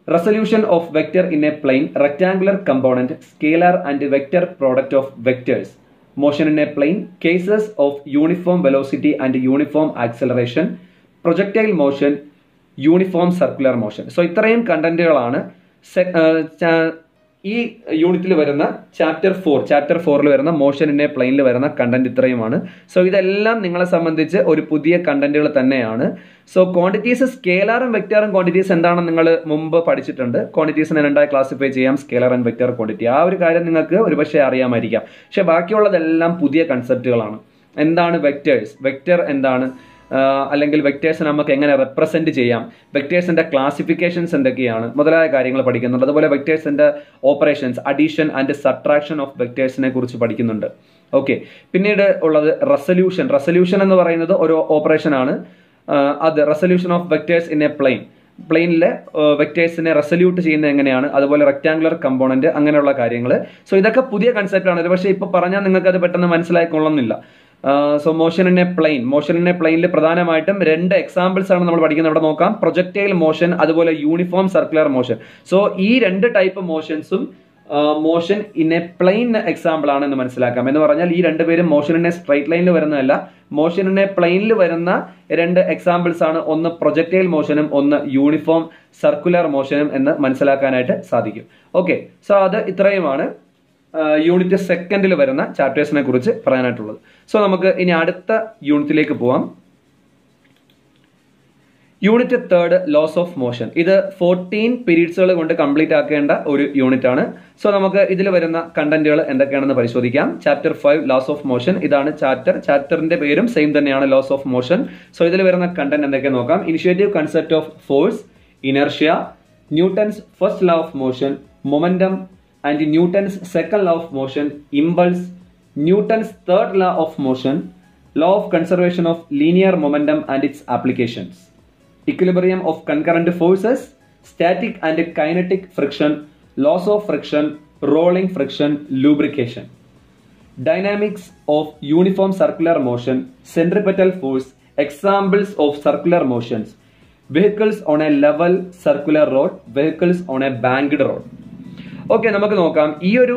resolution of vector in a plane, rectangular component, scalar and vector product of vectors, motion in a plane, cases of uniform velocity and uniform acceleration, projectile motion, uniform circular motion. So, this is the content. ഈ യൂണിറ്റിൽ വരുന്ന ചാപ്റ്റർ ഫോർ ചാപ്റ്റർ ഫോറിൽ വരുന്ന മോഷനിൻ്റെ പ്ലെയിനിൽ വരുന്ന കണ്ടന്റ് ഇത്രയുമാണ് സോ ഇതെല്ലാം നിങ്ങളെ സംബന്ധിച്ച് ഒരു പുതിയ കണ്ടന്റുകൾ തന്നെയാണ് സോ ക്വാണ്ടിറ്റീസ് സ്കേലാറും വെക്ടാറും ക്വാണ്ടിറ്റീസ് എന്താണെന്ന് നിങ്ങൾ മുമ്പ് പഠിച്ചിട്ടുണ്ട് ക്വാണ്ടിറ്റീസിനെ രണ്ടായി ക്ലാസിഫൈ ചെയ്യാം സ്കേലാർ ആൻഡ് വെക്റ്റാർ ക്വാണ്ടിറ്റി ആ ഒരു കാര്യം നിങ്ങൾക്ക് ഒരുപക്ഷെ അറിയാമായിരിക്കാം പക്ഷേ ബാക്കിയുള്ളതെല്ലാം പുതിയ കൺസെപ്റ്റുകളാണ് എന്താണ് വെക്റ്റേഴ്സ് വെക്റ്റർ എന്താണ് അല്ലെങ്കിൽ വെക്ടേഴ്സിനെ നമുക്ക് എങ്ങനെ റെപ്രസെൻറ്റ് ചെയ്യാം വെക്ടേഴ്സിൻ്റെ ക്ലാസിഫിക്കേഷൻസ് എന്തൊക്കെയാണ് മുതലായ കാര്യങ്ങൾ പഠിക്കുന്നുണ്ട് അതുപോലെ വെക്ടേഴ്സിൻ്റെ operations addition and subtraction of വെക്ടേഴ്സിനെ കുറിച്ച് പഠിക്കുന്നുണ്ട് ഓക്കെ പിന്നീട് ഉള്ളത് റെസൊല്യൂഷൻ റെസൊല്യൂഷൻ എന്ന് പറയുന്നത് ഒരു ഓപ്പറേഷനാണ് അത് resolution of vectors in a plane പ്ലെയിനിലെ വെക്ടേഴ്സിനെ റെസല്യൂട്ട് ചെയ്യുന്നത് എങ്ങനെയാണ് അതുപോലെ റെക്റ്റാങ്കുലർ കമ്പോണന്റ് അങ്ങനെയുള്ള കാര്യങ്ങൾ സോ ഇതൊക്കെ പുതിയ കൺസെപ്റ്റാണ് പക്ഷേ ഇപ്പോൾ പറഞ്ഞാൽ നിങ്ങൾക്ക് അത് പെട്ടെന്ന് മനസ്സിലായിക്കൊള്ളുന്നില്ല so motion in a plane motion in a പ്ലെയിനിൽ പ്രധാനമായിട്ടും രണ്ട് എക്സാമ്പിൾസ് ആണ് നമ്മൾ പഠിക്കുന്നത് ഇവിടെ നോക്കാം പ്രൊജക്ടൈൽ മോഷൻ അതുപോലെ യൂണിഫോം സർക്കുലർ മോഷൻ സോ ഈ രണ്ട് type മോഷൻസും motion in a plane example ആണ് എന്ന് മനസ്സിലാക്കാം എന്ന് പറഞ്ഞാൽ ഈ രണ്ട് പേരും മോഷൻ ഇൻ എ സ്ട്രൈറ്റ് ലൈനിൽ വരുന്നതല്ല മോഷൻ ഇൻ എ പ്ലെയിനിൽ വരുന്ന രണ്ട് എക്സാമ്പിൾസ് ആണ് ഒന്ന് പ്രൊജക്ടൈൽ മോഷനും ഒന്ന് യൂണിഫോം സർക്കുലർ മോഷനും എന്ന് മനസ്സിലാക്കാനായിട്ട് സാധിക്കും ഓക്കെ സോ അത് ഇത്രയുമാണ് യൂണിറ്റ് സെക്കൻഡിൽ വരുന്ന ചാപ്റ്റേഴ്സിനെ കുറിച്ച് പറയാനായിട്ടുള്ളത് സോ നമുക്ക് ഇനി അടുത്ത യൂണിറ്റിലേക്ക് പോവാം unit third laws of motion ഇത് ഫോർട്ടീൻ പീരീഡ്സുകൾ കൊണ്ട് കംപ്ലീറ്റ് ആക്കേണ്ട ഒരു യൂണിറ്റ് ആണ് സോ നമുക്ക് ഇതിൽ വരുന്ന കണ്ടന്റുകൾ എന്തൊക്കെയാണെന്ന് പരിശോധിക്കാം chapter five laws of motion ഇതാണ് ചാപ്റ്റർ ചാപ്റ്ററിന്റെ പേരും സെയിം തന്നെയാണ് ലോസ് ഓഫ് മോഷൻ സോ ഇതിൽ വരുന്ന കണ്ടന്റ് എന്തൊക്കെ നോക്കാം initiative concept of force inertia Newton's first law of motion momentum and Newton's second law of motion, impulse, Newton's third law of motion, law of conservation of linear momentum and its applications, equilibrium of concurrent forces, static and kinetic friction, loss of friction, rolling friction, lubrication, dynamics of uniform circular motion, centripetal force, examples of circular motions, vehicles on a level circular road, vehicles on a banked road. Okay നമുക്ക് നോക്കാം ഈ ഒരു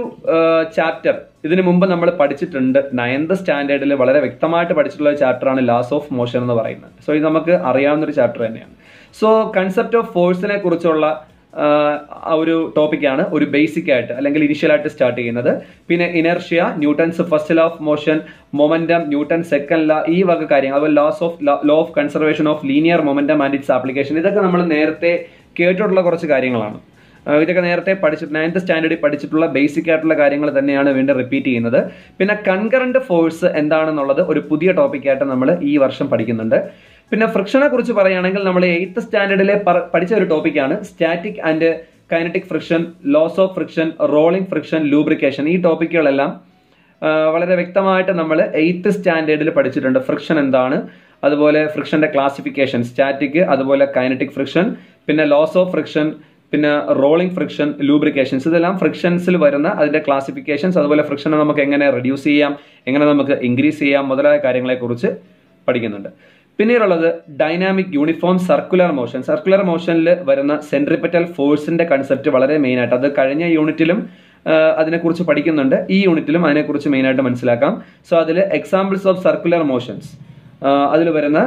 ചാപ്റ്റർ ഇതിനു മുമ്പ് നമ്മൾ പഠിച്ചിട്ടുണ്ട് നയൻത് സ്റ്റാൻഡേർഡിൽ വളരെ വ്യക്തമായിട്ട് പഠിച്ചിട്ടുള്ള ഒരു ചാപ്റ്ററാണ് ലാസ് ഓഫ് മോഷൻ എന്ന് പറയുന്നത് സോ ഇത് നമുക്ക് അറിയാവുന്ന ഒരു ചാപ്റ്റർ തന്നെയാണ് സോ കൺസെപ്റ്റ് ഓഫ് ഫോഴ്സിനെ കുറിച്ചുള്ള ഒരു ടോപ്പിക്കാണ് ഒരു ബേസിക് ആയിട്ട് അല്ലെങ്കിൽ ഇനിഷ്യൽ ആയിട്ട് സ്റ്റാർട്ട് ചെയ്യുന്നത് പിന്നെ inertia Newton's first law of motion momentum Newton second law ഈ വക കാര്യങ്ങൾ അതുപോലെ laws of law of conservation of linear momentum and its application ഇതൊക്കെ നമ്മൾ നേരത്തെ കേട്ടിട്ടുള്ള കുറച്ച് കാര്യങ്ങളാണ് ഇതൊക്കെ നേരത്തെ പഠിച്ചിട്ട് നയൻത് സ്റ്റാൻഡേർഡിൽ പഠിച്ചിട്ടുള്ള ബേസിക് ആയിട്ടുള്ള കാര്യങ്ങൾ തന്നെയാണ് വീണ്ടും റിപ്പീറ്റ് ചെയ്യുന്നത് പിന്നെ കൺകറന്റ് ഫോഴ്സ് എന്താണെന്നുള്ളത് ഒരു പുതിയ ടോപ്പിക്കായിട്ട് നമ്മൾ ഈ വർഷം പഠിക്കുന്നുണ്ട് പിന്നെ ഫ്രിക്ഷനെ കുറിച്ച് പറയുകയാണെങ്കിൽ നമ്മൾ എയ്ത്ത് സ്റ്റാൻഡേർഡിലെ പഠിച്ച ഒരു ടോപ്പിക്കാണ് static and kinetic friction laws of friction rolling friction lubrication ഈ ടോപ്പിക്കുകളെല്ലാം വളരെ വ്യക്തമായിട്ട് നമ്മൾ എയ്ത്ത് സ്റ്റാൻഡേർഡിൽ പഠിച്ചിട്ടുണ്ട് ഫ്രിക്ഷൻ എന്താണ് അതുപോലെ ഫ്രിക്ഷന്റെ ക്ലാസിഫിക്കേഷൻ സ്റ്റാറ്റിക് അതുപോലെ കൈനറ്റിക് ഫ്രിക്ഷൻ പിന്നെ ലോസ് ഓഫ് ഫ്രിക്ഷൻ പിന്നെ റോളിംഗ് ഫ്രിക്ഷൻ ലൂബ്രിക്കേഷൻസ് ഇതെല്ലാം ഫ്രിക്ഷൻസിൽ വരുന്ന അതിൻ്റെ ക്ലാസിഫിക്കേഷൻസ് അതുപോലെ ഫ്രിക്ഷനെ നമുക്ക് എങ്ങനെ റെഡ്യൂസ് ചെയ്യാം എങ്ങനെ നമുക്ക് ഇൻക്രീസ് ചെയ്യാം മുതലായ കാര്യങ്ങളെക്കുറിച്ച് പഠിക്കുന്നുണ്ട് പിന്നീടുള്ളത് dynamic uniform circular motion circular മോഷനിൽ വരുന്ന സെൻട്രിപ്പറ്റൽ ഫോഴ്സിന്റെ കൺസെപ്റ്റ് വളരെ മെയിനായിട്ട് അത് കഴിഞ്ഞ യൂണിറ്റിലും അതിനെക്കുറിച്ച് പഠിക്കുന്നുണ്ട് ഈ യൂണിറ്റിലും അതിനെക്കുറിച്ച് മെയിനായിട്ട് മനസ്സിലാക്കാം സോ അതിൽ എക്സാമ്പിൾസ് ഓഫ് സർക്കുലർ മോഷൻസ് അതിൽ വരുന്ന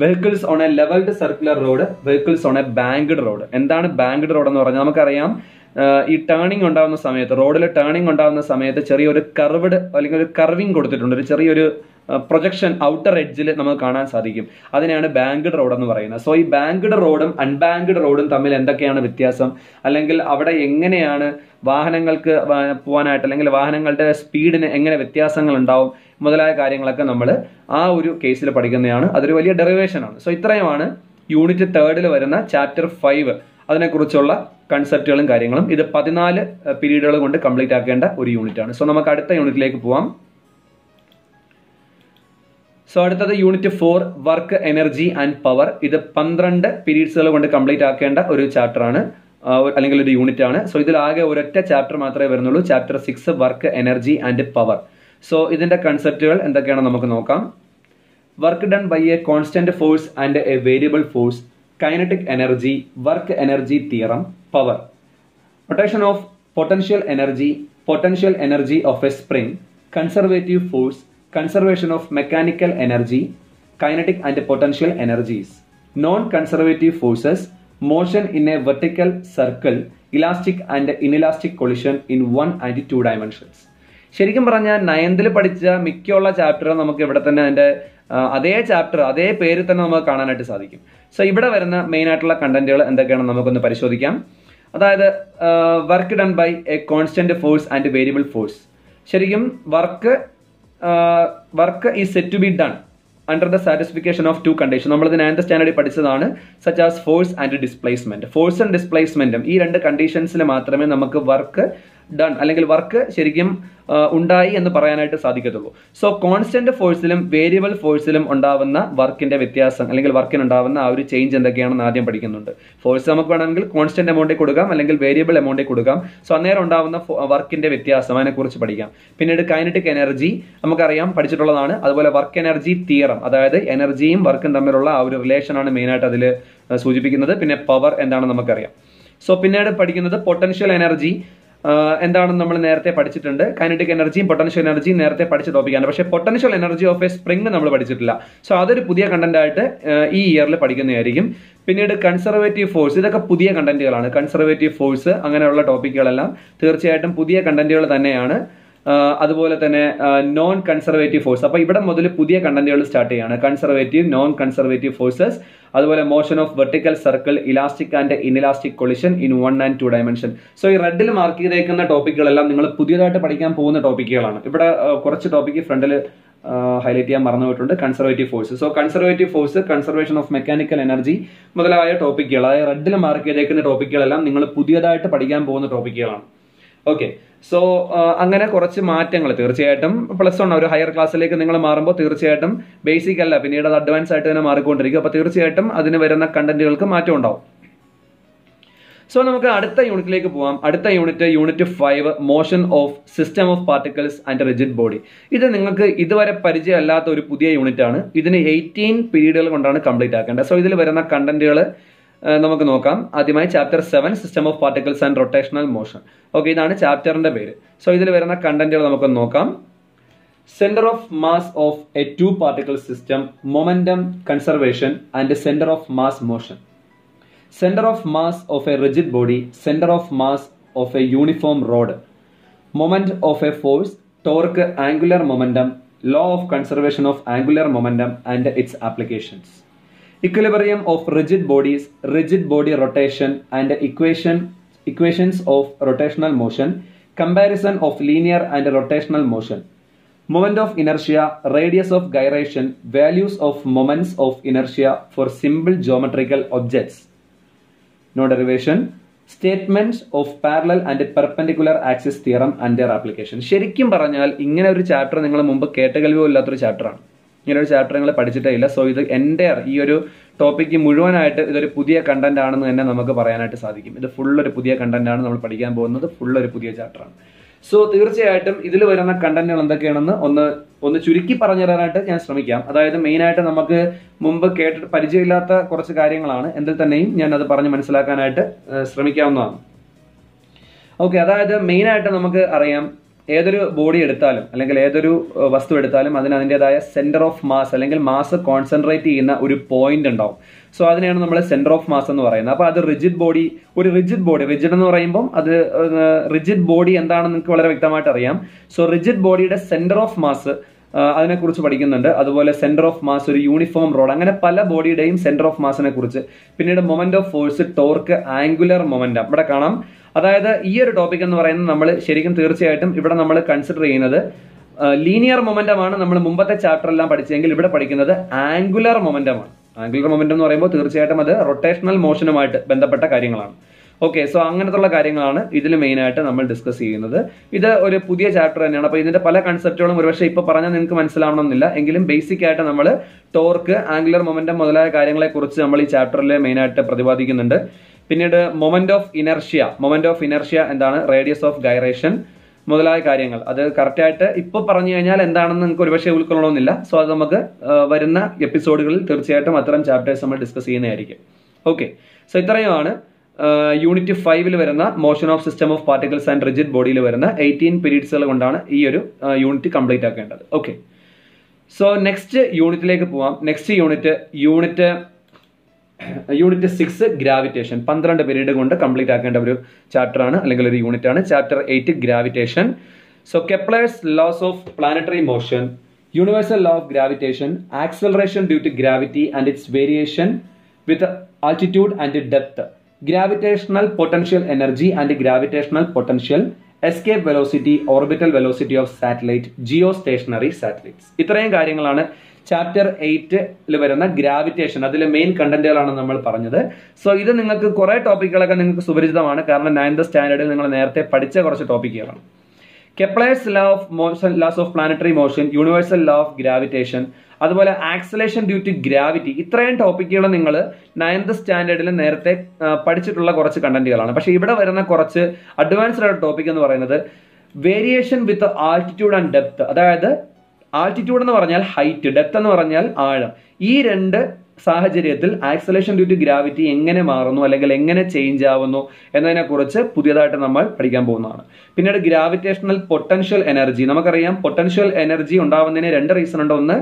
vehicles on a levelled circular road vehicles on a banked road എന്താണ് ബാങ്ക്ഡ് റോഡ് എന്ന് പറഞ്ഞാൽ നമുക്കറിയാം ഈ ടേണിംഗ് ഉണ്ടാകുന്ന സമയത്ത് റോഡിൽ ടേണിംഗ് ഉണ്ടാകുന്ന സമയത്ത് ചെറിയൊരു കർവ്ഡ് അല്ലെങ്കിൽ ഒരു കർവിങ് കൊടുത്തിട്ടുണ്ട് ഒരു ചെറിയൊരു പ്രൊജക്ഷൻ ഔട്ടർ എഡ്ജിൽ നമുക്ക് കാണാൻ സാധിക്കും അതിനെയാണ് ബാങ്ക്ഡ് റോഡ് എന്ന് പറയുന്നത് സോ ഈ ബാങ്ക്ഡ് റോഡും അൺബാങ്ക്ഡ് റോഡും തമ്മിൽ എന്തൊക്കെയാണ് വ്യത്യാസം അല്ലെങ്കിൽ അവിടെ എങ്ങനെയാണ് വാഹനങ്ങൾക്ക് പോകാനായിട്ട് അല്ലെങ്കിൽ വാഹനങ്ങളുടെ സ്പീഡിന് എങ്ങനെ വ്യത്യാസങ്ങൾ ഉണ്ടാവും മുതലായ കാര്യങ്ങളൊക്കെ നമ്മൾ ആ ഒരു കേസിൽ പഠിക്കുന്നതാണ് അതൊരു വലിയ ഡെറിവേഷനാണ് സോ ഇത്രയുമാണ് യൂണിറ്റ് തേർഡിൽ വരുന്ന ചാപ്റ്റർ ഫൈവ് അതിനെക്കുറിച്ചുള്ള കൺസെപ്റ്റുകളും കാര്യങ്ങളും ഇത് പതിനാല് പീരീഡുകൾ കൊണ്ട് കംപ്ലീറ്റ് ആക്കേണ്ട ഒരു യൂണിറ്റാണ് സോ നമുക്ക് അടുത്ത യൂണിറ്റിലേക്ക് പോവാം സോ അടുത്തത് unit four work energy and power ഇത് പന്ത്രണ്ട് പീരീഡ്സുകൾ കൊണ്ട് കംപ്ലീറ്റ് ആക്കേണ്ട ഒരു ചാപ്റ്റർ ആണ് അല്ലെങ്കിൽ ഒരു യൂണിറ്റ് ആണ് സോ ഇതിൽ ആകെ ഒരൊറ്റ ചാപ്റ്റർ മാത്രമേ വരുന്നുള്ളൂ chapter six work energy and power so ഇതിന്റെ കൺസെപ്റ്റുകൾ എന്തൊക്കെയാണ് നമുക്ക് നോക്കാം work done by a constant force and a variable force kinetic energy work energy theorem power protection of potential energy potential energy of a spring conservative force conservation of mechanical energy kinetic and potential energies non conservative forces motion in a vertical circle elastic and inelastic collision in one and two dimensions ശരിക്കും പറഞ്ഞാൽ നയന്തിൽ പഠിച്ച മിക്കുള്ള ചാപ്റ്റർ നമുക്ക് ഇവിടെ തന്നെ അതിൻ്റെ അതേ ചാപ്റ്റർ അതേ പേരിൽ തന്നെ നമുക്ക് കാണാനായിട്ട് സാധിക്കും സോ ഇവിടെ വരുന്ന മെയിൻ ആയിട്ടുള്ള കണ്ടന്റുകൾ എന്തൊക്കെയാണെന്ന് നമുക്കൊന്ന് പരിശോധിക്കാം അതായത് work done by a constant force and variable force ശരിക്കും work work is set to be done under the satisfaction of two condition ഇത് നയൻത് സ്റ്റാൻഡേർഡിൽ പഠിച്ചതാണ് such as force and displacement force and ഡിസ്പ്ലേസ്മെന്റും ഈ രണ്ട് കണ്ടീഷൻസിൽ മാത്രമേ നമുക്ക് വർക്ക് ഡൺ അല്ലെങ്കിൽ വർക്ക് ശരിക്കും ഉണ്ടായി എന്ന് പറയാനായിട്ട് സാധിക്കത്തുള്ളൂ സോ കോൺസ്റ്റന്റ് ഫോഴ്സിലും വേരിയബിൾ ഫോഴ്സിലും ഉണ്ടാവുന്ന വർക്കിന്റെ വ്യത്യാസം അല്ലെങ്കിൽ വർക്കിന് ഉണ്ടാവുന്ന ആ ഒരു ചേഞ്ച് എന്തൊക്കെയാണെന്ന് ആദ്യം പഠിക്കുന്നുണ്ട് ഫോഴ്സ് നമുക്ക് വേണമെങ്കിൽ കോൺസ്റ്റന്റ് എമൗണ്ടിൽ കൊടുക്കാം അല്ലെങ്കിൽ വേരിയബിൾ എമൗണ്ടിൽ കൊടുക്കാം സോ അന്നേരം ഉണ്ടാവുന്ന വർക്കിന്റെ വ്യത്യാസം അതിനെക്കുറിച്ച് പഠിക്കാം പിന്നീട് കൈനറ്റിക് എനർജി നമുക്കറിയാം പഠിച്ചിട്ടുള്ളതാണ് അതുപോലെ വർക്ക് എനർജി തിയറം അതായത് എനർജിയും വർക്കും തമ്മിലുള്ള ആ ഒരു റിലേഷനാണ് മെയിനായിട്ട് അതിൽ സൂചിപ്പിക്കുന്നത് പിന്നെ പവർ എന്താണെന്ന് നമുക്കറിയാം സോ പിന്നീട് പഠിക്കുന്നത് പൊട്ടൻഷ്യൽ എനർജി എന്താണെന്ന് നമ്മൾ നേരത്തെ പഠിച്ചിട്ടുണ്ട് കൈനറ്റിക് എനർജിയും പൊട്ടൻഷ്യൽ എനർജിയും നേരത്തെ പഠിച്ച ടോപ്പിക്കാണ് പക്ഷേ potential energy of a spring നമ്മൾ പഠിച്ചിട്ടില്ല സോ അതൊരു പുതിയ കണ്ടന്റ് ആയിട്ട് ഈ ഇയറിൽ പഠിക്കുന്നതായിരിക്കും പിന്നീട് കൺസർവേറ്റീവ് ഫോഴ്സ് ഇതൊക്കെ പുതിയ കണ്ടന്റുകളാണ് കൺസർവേറ്റീവ് ഫോഴ്സ് അങ്ങനെയുള്ള ടോപ്പിക്കുകളെല്ലാം തീർച്ചയായിട്ടും പുതിയ കണ്ടന്റുകൾ തന്നെയാണ് അതുപോലെ തന്നെ നോൺ കൺസർവേറ്റീവ് ഫോഴ്സ് അപ്പോൾ ഇവിടെ മുതൽ പുതിയ കണ്ടന്റുകൾ സ്റ്റാർട്ട് ചെയ്യുകയാണ് കൺസർവേറ്റീവ് നോൺ കൺസർവേറ്റീവ് ഫോഴ്സസ് അതുപോലെ motion of vertical circle elastic and inelastic collision in one and two dimension so ഈ റെഡിൽ മാർക്ക് ചെയ്തേക്കുന്ന ടോപ്പിക്കുകളെല്ലാം നിങ്ങൾ പുതിയതായിട്ട് പഠിക്കാൻ പോകുന്ന ടോപ്പിക്കുകളാണ് ഇവിടെ കുറച്ച് ടോപ്പിക്ക് ഫ്രണ്ടിൽ ഹൈലൈറ്റ് ചെയ്യാൻ മറന്നുപോയിട്ടുണ്ട് conservative force so conservative force conservation of mechanical energy മുതലായ ടോപ്പിക്കുകൾ അതായത് റെഡിൽ മാർക്ക് ചെയ്തേക്കുന്ന ടോപ്പിക്കുകളെല്ലാം നിങ്ങൾ പുതിയതായിട്ട് പഠിക്കാൻ പോകുന്ന ടോപ്പിക്കുകളാണ് ഓക്കെ സോ uh, അങ്ങനെ കുറച്ച് മാറ്റങ്ങൾ തീർച്ചയായിട്ടും പ്ലസ് വൺ ഒരു ഹയർ ക്ലാസ്സിലേക്ക് നിങ്ങൾ മാറുമ്പോൾ തീർച്ചയായിട്ടും ബേസിക് അല്ല പിന്നീട് അത് അഡ്വാൻസ് ആയിട്ട് തന്നെ മാറിക്കൊണ്ടിരിക്കും അപ്പോൾ തീർച്ചയായിട്ടും അതിന് വരുന്ന കണ്ടന്റുകൾക്ക് മാറ്റം ഉണ്ടാവും സോ നമുക്ക് അടുത്ത യൂണിറ്റിലേക്ക് പോവാം അടുത്ത unit unit five motion of system of particles and rigid body ഇത് നിങ്ങൾക്ക് ഇതുവരെ പരിചയമല്ലാത്ത ഒരു പുതിയ യൂണിറ്റ് ആണ് ഇതിന് എയ്റ്റീൻ പീരീഡുകൾ കൊണ്ടാണ് കംപ്ലീറ്റ് ആക്കേണ്ടത് സോ ഇതിൽ വരുന്ന കണ്ടന്റുകൾ നമുക്ക് നോക്കാം ആദ്യമായി chapter seven system of particles and rotational motion okay ഇതാണ് ചാപ്റ്ററിന്റെ പേര് സോ ഇതിൽ വരുന്ന കണ്ടന്റുകൾ നമുക്ക് നോക്കാം centre of mass of a two particle system momentum conservation and centre of mass motion centre of mass of a rigid body centre of mass of a uniform rod moment of a force torque angular momentum law of conservation of angular momentum and its applications equilibrium of rigid bodies rigid body rotation and equation equations of rotational motion comparison of linear and rotational motion moment of inertia radius of gyration values of moments of inertia for simple geometrical objects no derivation statement of parallel and perpendicular axis theorem and their application ശരിക്കും പറഞ്ഞാൽ ഇങ്ങനെ ഒരു ചാപ്റ്റർ നിങ്ങൾ മുമ്പ് കേട്ട ഇല്ലാത്തൊരു ചാപ്റ്ററാണ് ഇങ്ങനെ ഒരു ചാപ്റ്റർ നിങ്ങൾ പഠിച്ചിട്ടേ ഇല്ല സോ ഇത് എൻ്റെ ഈ ഒരു ടോപ്പിക്ക് മുഴുവനായിട്ട് ഇതൊരു പുതിയ കണ്ടന്റ് ആണെന്ന് തന്നെ നമുക്ക് പറയാനായിട്ട് സാധിക്കും ഇത് ഫുൾ ഒരു പുതിയ കണ്ടന്റ് ആണ് നമ്മൾ പഠിക്കാൻ പോകുന്നത് ഫുൾ ഒരു പുതിയ ചാപ്റ്ററാണ് സോ തീർച്ചയായിട്ടും ഇതിൽ വരുന്ന കണ്ടന്റുകൾ എന്തൊക്കെയാണെന്ന് ഒന്ന് ഒന്ന് ചുരുക്കി പറഞ്ഞു തരാനായിട്ട് ഞാൻ ശ്രമിക്കാം അതായത് മെയിനായിട്ട് നമുക്ക് മുമ്പ് കേട്ടിട്ട് പരിചയമില്ലാത്ത കുറച്ച് കാര്യങ്ങളാണ് എന്തിൽ തന്നെയും ഞാൻ അത് പറഞ്ഞ് മനസ്സിലാക്കാനായിട്ട് ശ്രമിക്കാവുന്നതാണ് ഓക്കെ അതായത് മെയിനായിട്ട് നമുക്ക് അറിയാം ഏതൊരു ബോഡി എടുത്താലും അല്ലെങ്കിൽ ഏതൊരു വസ്തു എടുത്താലും അതിന് അതിൻ്റെതായ സെൻറ്റർ ഓഫ് മാസ് അല്ലെങ്കിൽ മാസ് കോൺസെൻട്രേറ്റ് ചെയ്യുന്ന ഒരു പോയിന്റ് ഉണ്ടാവും സോ അതിനെയാണ് നമ്മൾ സെൻറ്റർ ഓഫ് മാസ് എന്ന് പറയുന്നത് അപ്പോൾ അത് റിജിഡ് ബോഡി ഒരു റിജിഡ് ബോഡി റിജിഡ് എന്ന് പറയുമ്പോൾ അത് റിജിഡ് ബോഡി എന്താണെന്ന് നിങ്ങൾക്ക് വളരെ വ്യക്തമായിട്ട് അറിയാം സോ റിജിഡ് ബോഡിയുടെ സെൻറ്റർ ഓഫ് മാസ് അതിനെക്കുറിച്ച് പഠിക്കുന്നുണ്ട് അതുപോലെ സെന്റർ ഓഫ് മാസ് ഒരു യൂണിഫോം റോഡ് അങ്ങനെ പല ബോഡിയുടെയും സെന്റർ ഓഫ് മാസിനെ കുറിച്ച് പിന്നീട് moment of force torque angular momentum ഇവിടെ കാണാം അതായത് ഈ ഒരു ടോപ്പിക് എന്ന് പറയുന്നത് നമ്മൾ ശരിക്കും തീർച്ചയായിട്ടും ഇവിടെ നമ്മൾ കൺസിഡർ ചെയ്യുന്നത് ലീനിയർ മൊമെന്റമാണ് നമ്മൾ മുമ്പത്തെ ചാപ്റ്ററെല്ലാം പഠിച്ചെങ്കിൽ ഇവിടെ പഠിക്കുന്നത് ആംഗുലർ മൊമെന്റമാണ് ആംഗുലർ മൊമെന്റം എന്ന് പറയുമ്പോൾ തീർച്ചയായിട്ടും അത് റൊട്ടേഷണൽ മോഷനുമായിട്ട് ബന്ധപ്പെട്ട കാര്യങ്ങളാണ് ഓക്കെ സോ അങ്ങനത്തുള്ള കാര്യങ്ങളാണ് ഇതിൽ മെയിനായിട്ട് നമ്മൾ ഡിസ്കസ് ചെയ്യുന്നത് ഇത് ഒരു പുതിയ ചാപ്റ്റർ തന്നെയാണ് അപ്പോൾ ഇതിന്റെ പല കൺസെപ്റ്റുകളും ഒരുപക്ഷെ ഇപ്പോൾ പറഞ്ഞാൽ നിങ്ങൾക്ക് മനസ്സിലാവണമെന്നില്ല എങ്കിലും ബേസിക് ആയിട്ട് നമ്മൾ ടോർക്ക് ആംഗുലർ മൊമെന്റം മുതലായ കാര്യങ്ങളെക്കുറിച്ച് നമ്മൾ ഈ ചാപ്റ്ററിൽ മെയിനായിട്ട് പ്രതിപാദിക്കുന്നുണ്ട് പിന്നീട് moment of inertia moment of inertia എന്താണ് റേഡിയസ് ഓഫ് ഗൈറേഷൻ മുതലായ കാര്യങ്ങൾ അത് കറക്റ്റായിട്ട് ഇപ്പൊ പറഞ്ഞു കഴിഞ്ഞാൽ എന്താണെന്ന് നിങ്ങൾക്ക് ഒരുപക്ഷെ ഉൾക്കൊള്ളണമെന്നില്ല സോ അത് നമുക്ക് വരുന്ന എപ്പിസോഡുകളിൽ തീർച്ചയായിട്ടും അത്തരം ചാപ്റ്റേഴ്സ് നമ്മൾ ഡിസ്കസ് ചെയ്യുന്നതായിരിക്കും ഓക്കെ സോ ഇത്രയുമാണ് യൂണിറ്റ് ഫൈവിൽ വരുന്ന motion of system of particles and rigid ബോഡിയിൽ വരുന്ന എയ്റ്റീൻ പീരീഡ്സുകൾ കൊണ്ടാണ് ഈ ഒരു യൂണിറ്റ് കംപ്ലീറ്റ് ആക്കേണ്ടത് ഓക്കെ സോ നെക്സ്റ്റ് യൂണിറ്റിലേക്ക് പോവാം next unit unit unit six gravitation പന്ത്രണ്ട് പീരീഡ് കൊണ്ട് കംപ്ലീറ്റ് ആക്കേണ്ട ഒരു ചാപ്റ്റർ ആണ് അല്ലെങ്കിൽ ഒരു യൂണിറ്റ് ആണ് chapter eight gravitation so Kepler's laws of planetary motion universal law of gravitation acceleration due to gravity and its variation with altitude and depth gravitational potential energy and gravitational potential escape velocity orbital velocity of satellite geostationary satellites ഇത്രയും കാര്യങ്ങളാണ് ചാപ്റ്റർ എയ്റ്റിൽ വരുന്ന ഗ്രാവിറ്റേഷൻ അതിലെ മെയിൻ കണ്ടന്റുകളാണ് നമ്മൾ പറഞ്ഞത് സോ ഇത് നിങ്ങൾക്ക് കുറേ ടോപ്പിക്കുകളൊക്കെ നിങ്ങൾക്ക് സുപരിചിതമാണ് കാരണം നയൻത് സ്റ്റാൻഡേർഡിൽ നിങ്ങൾ നേരത്തെ പഠിച്ച കുറച്ച് ടോപ്പിക്കുകളാണ് Kepler's law of motion laws of planetary motion universal law of gravitation അതുപോലെ ആക്സലേഷൻ ഡ്യൂ ടു ഗ്രാവിറ്റി ഇത്രയും ടോപ്പിക്കുകൾ നിങ്ങൾ നയൻത് സ്റ്റാൻഡേർഡിൽ നേരത്തെ പഠിച്ചിട്ടുള്ള കുറച്ച് കണ്ടന്റുകളാണ് പക്ഷേ ഇവിടെ വരുന്ന കുറച്ച് അഡ്വാൻസ്ഡ് ടോപ്പിക് എന്ന് പറയുന്നത് variation with altitude and depth അതായത് ആൾട്ടിറ്റ്യൂഡ് എന്ന് പറഞ്ഞാൽ ഹൈറ്റ് ഡെപ്ത് എന്ന് പറഞ്ഞാൽ ആഴം ഈ രണ്ട് സാഹചര്യത്തിൽ ആക്സലേഷൻ ഡ്യൂ ടു ഗ്രാവിറ്റി എങ്ങനെ മാറുന്നു അല്ലെങ്കിൽ എങ്ങനെ ചേഞ്ച് ആവുന്നു എന്നതിനെക്കുറിച്ച് പുതിയതായിട്ട് നമ്മൾ പഠിക്കാൻ പോകുന്നതാണ് പിന്നീട് ഗ്രാവിറ്റേഷണൽ പൊട്ടൻഷ്യൽ എനർജി നമുക്കറിയാം പൊട്ടൻഷ്യൽ എനർജി ഉണ്ടാവുന്നതിന് രണ്ട് റീസൺ ഉണ്ട് ഒന്ന്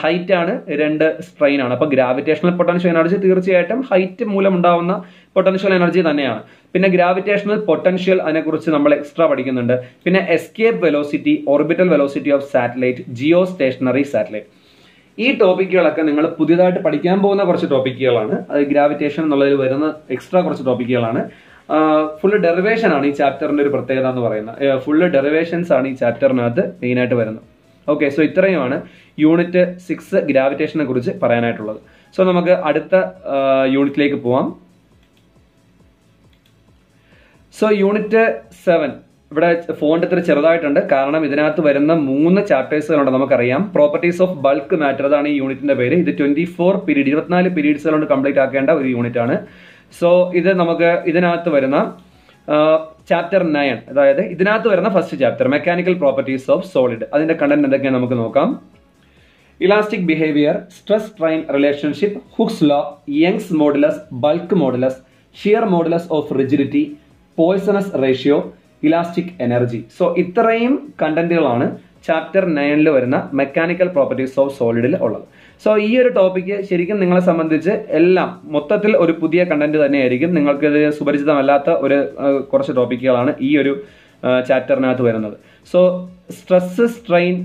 ഹൈറ്റ് ആണ് രണ്ട് സ്ട്രെയിൻ ആണ് അപ്പോൾ ഗ്രാവിറ്റേഷണൽ പൊട്ടൻഷ്യൽ എനർജി തീർച്ചയായിട്ടും ഹൈറ്റ് മൂലം ഉണ്ടാവുന്ന പൊട്ടൻഷ്യൽ എനർജി തന്നെയാണ് പിന്നെ ഗ്രാവിറ്റേഷണൽ പൊട്ടൻഷ്യൽ അതിനെക്കുറിച്ച് നമ്മൾ എക്സ്ട്രാ പഠിക്കുന്നുണ്ട് പിന്നെ escape velocity orbital velocity of satellite geostationary satellite ഈ ടോപ്പിക്കുകളൊക്കെ നിങ്ങൾ പുതിയതായിട്ട് പഠിക്കാൻ പോകുന്ന കുറച്ച് ടോപ്പിക്കുകളാണ് അത് ഗ്രാവിറ്റേഷൻ എന്നുള്ളതിൽ വരുന്ന എക്സ്ട്രാ കുറച്ച് ടോപ്പിക്കുകളാണ് ഫുള്ള് ഡെറിവേഷൻ ആണ് ഈ ചാപ്റ്ററിന്റെ ഒരു പ്രത്യേകത എന്ന് പറയുന്നത് ഫുള്ള് ഡെറിവേഷൻസ് ആണ് ഈ ചാപ്റ്ററിനകത്ത് മെയിനായിട്ട് വരുന്നത് ഓക്കെ സോ ഇത്രയുമാണ് യൂണിറ്റ് സിക്സ് ഗ്രാവിറ്റേഷനെ കുറിച്ച് പറയാനായിട്ടുള്ളത് സോ നമുക്ക് അടുത്ത യൂണിറ്റിലേക്ക് പോവാം സോ യൂണിറ്റ് സെവൻ ഇവിടെ ഫോണ്ട് ഇത്ര ചെറുതായിട്ടുണ്ട് കാരണം ഇതിനകത്ത് വരുന്ന മൂന്ന് ചാപ്റ്റേഴ്സുകളുണ്ട് നമുക്കറിയാം പ്രോപ്പർട്ടീസ് ഓഫ് ബൾക്ക് മാറ്റർ അതാണ് ഈ യൂണിറ്റിന്റെ പേര് ഇത് ട്വന്റി ഫോർ പീരീഡ് ഇരുപത്തിനാല് പീരീഡ്സുകളുണ്ട് കംപ്ലീറ്റ് ആക്കേണ്ട ഒരു യൂണിറ്റ് ആണ് സോ ഇത് നമുക്ക് ഇതിനകത്ത് വരുന്ന ചാപ്റ്റർ നയൻ അതായത് ഇതിനകത്ത് വരുന്ന first chapter mechanical properties of solid അതിന്റെ കണ്ടന്റ് എന്തൊക്കെയാണ് നമുക്ക് നോക്കാം elastic behaviour stress strain relationship Hooke's law Young's modulus bulk modulus shear modulus of rigidity Poisson's ratio elastic energy so ഇത്രയും കണ്ടന്റുകളാണ് ചാപ്റ്റർ നയനിൽ വരുന്ന മെക്കാനിക്കൽ പ്രോപ്പർട്ടീസ് ഓഫ് സോളിഡിൽ ഉള്ളത് സോ ഈ ഒരു ടോപ്പിക്ക് ശരിക്കും നിങ്ങളെ സംബന്ധിച്ച് എല്ലാം മൊത്തത്തിൽ ഒരു പുതിയ കണ്ടന്റ് തന്നെയായിരിക്കും നിങ്ങൾക്ക് സുപരിചിതമല്ലാത്ത ഒരു കുറച്ച് ടോപ്പിക്കുകളാണ് ഈ ഒരു ചാപ്റ്ററിനകത്ത് വരുന്നത് so stress strain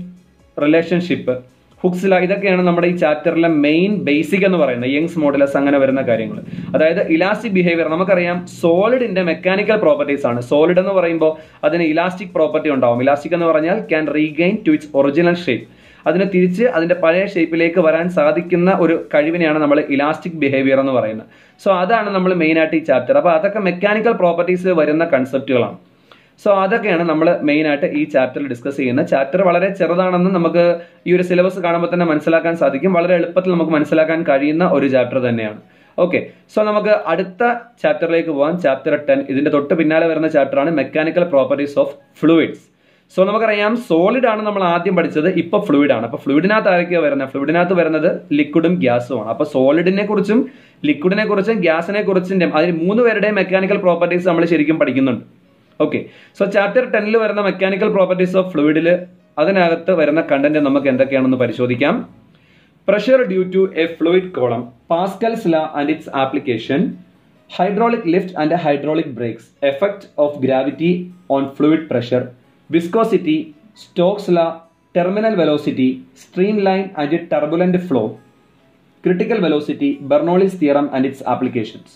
relationship Hooke's law ഇതൊക്കെയാണ് നമ്മുടെ ഈ ചാപ്റ്ററിലെ മെയിൻ ബേസിക് എന്ന് പറയുന്നത് യങ്സ് മോഡലസ് അങ്ങനെ വരുന്ന കാര്യങ്ങൾ അതായത് ഇലാസ്റ്റിക് ബിഹേവിയർ നമുക്കറിയാം സോളിഡിന്റെ മെക്കാനിക്കൽ പ്രോപ്പർട്ടീസ് ആണ് സോളിഡ് എന്ന് പറയുമ്പോൾ അതിന് ഇലാസ്റ്റിക് പ്രോപ്പർട്ടി ഉണ്ടാവും ഇലാസ്റ്റിക് എന്ന് പറഞ്ഞാൽ can regain to its original shape അതിനെ തിരിച്ച് അതിന്റെ പഴയ ഷേപ്പിലേക്ക് വരാൻ സാധിക്കുന്ന ഒരു കഴിവിനെയാണ് നമ്മൾ ഇലാസ്റ്റിക് ബിഹേവിയർ എന്ന് പറയുന്നത് സോ അതാണ് നമ്മൾ മെയിനായിട്ട് ഈ ചാപ്റ്റർ അപ്പോൾ അതൊക്കെ മെക്കാനിക്കൽ പ്രോപ്പർട്ടീസിൽ വരുന്ന കൺസെപ്റ്റുകളാണ് സോ അതൊക്കെയാണ് നമ്മൾ മെയിനായിട്ട് ഈ ചാപ്റ്ററിൽ ഡിസ്കസ് ചെയ്യുന്നത് ചാപ്റ്റർ വളരെ ചെറുതാണെന്ന് നമുക്ക് ഈ ഒരു സിലബസ് കാണുമ്പോൾ തന്നെ മനസ്സിലാക്കാൻ സാധിക്കും വളരെ എളുപ്പത്തിൽ നമുക്ക് മനസ്സിലാക്കാൻ കഴിയുന്ന ഒരു ചാപ്റ്റർ തന്നെയാണ് ഓക്കെ സോ നമുക്ക് അടുത്ത ചാപ്റ്ററിലേക്ക് പോകാം ചാപ്റ്റർ ടെൻ ഇതിന്റെ തൊട്ട് പിന്നാലെ വരുന്ന ചാപ്റ്ററാണ് mechanical properties of fluids so നമുക്കറിയാം സോളിഡ് ആണ് നമ്മൾ ആദ്യം പഠിച്ചത് ഇപ്പൊ ഫ്ലൂയിഡ് ആണ് അപ്പൊ ഫ്ലൂയിഡിനകത്ത് ആരൊക്കെയാണ് വരുന്നത് ഫ്ലൂയിഡിനകത്ത് വരുന്നത് ലിക്വിഡും ഗ്യാസുമാണ് അപ്പൊ സോളിഡിനെ കുറിച്ചും ലിക്വിഡിനെ കുറിച്ചും ഗ്യാസിനെ കുറിച്ചും അതിന് മൂന്ന് പേരുടെയും മെക്കാനിക്കൽ പ്രോപ്പർട്ടീസ് നമ്മൾ ശരിക്കും പഠിക്കുന്നുണ്ട് ഓക്കെ സോ ചാപ്റ്റർ ടെന്നിൽ വരുന്ന മെക്കാനിക്കൽ പ്രോപ്പർട്ടീസ് ഓഫ് ഫ്ലൂയിഡിൽ അതിനകത്ത് വരുന്ന കണ്ടന്റ് നമുക്ക് എന്തൊക്കെയാണെന്ന് പരിശോധിക്കാം pressure due to a fluid column Pascal's law and its application hydraulic lift and hydraulic brakes effect of gravity on fluid pressure viscosity Stokes' law terminal velocity streamline and turbulent flow critical velocity Bernoulli's theorem and its applications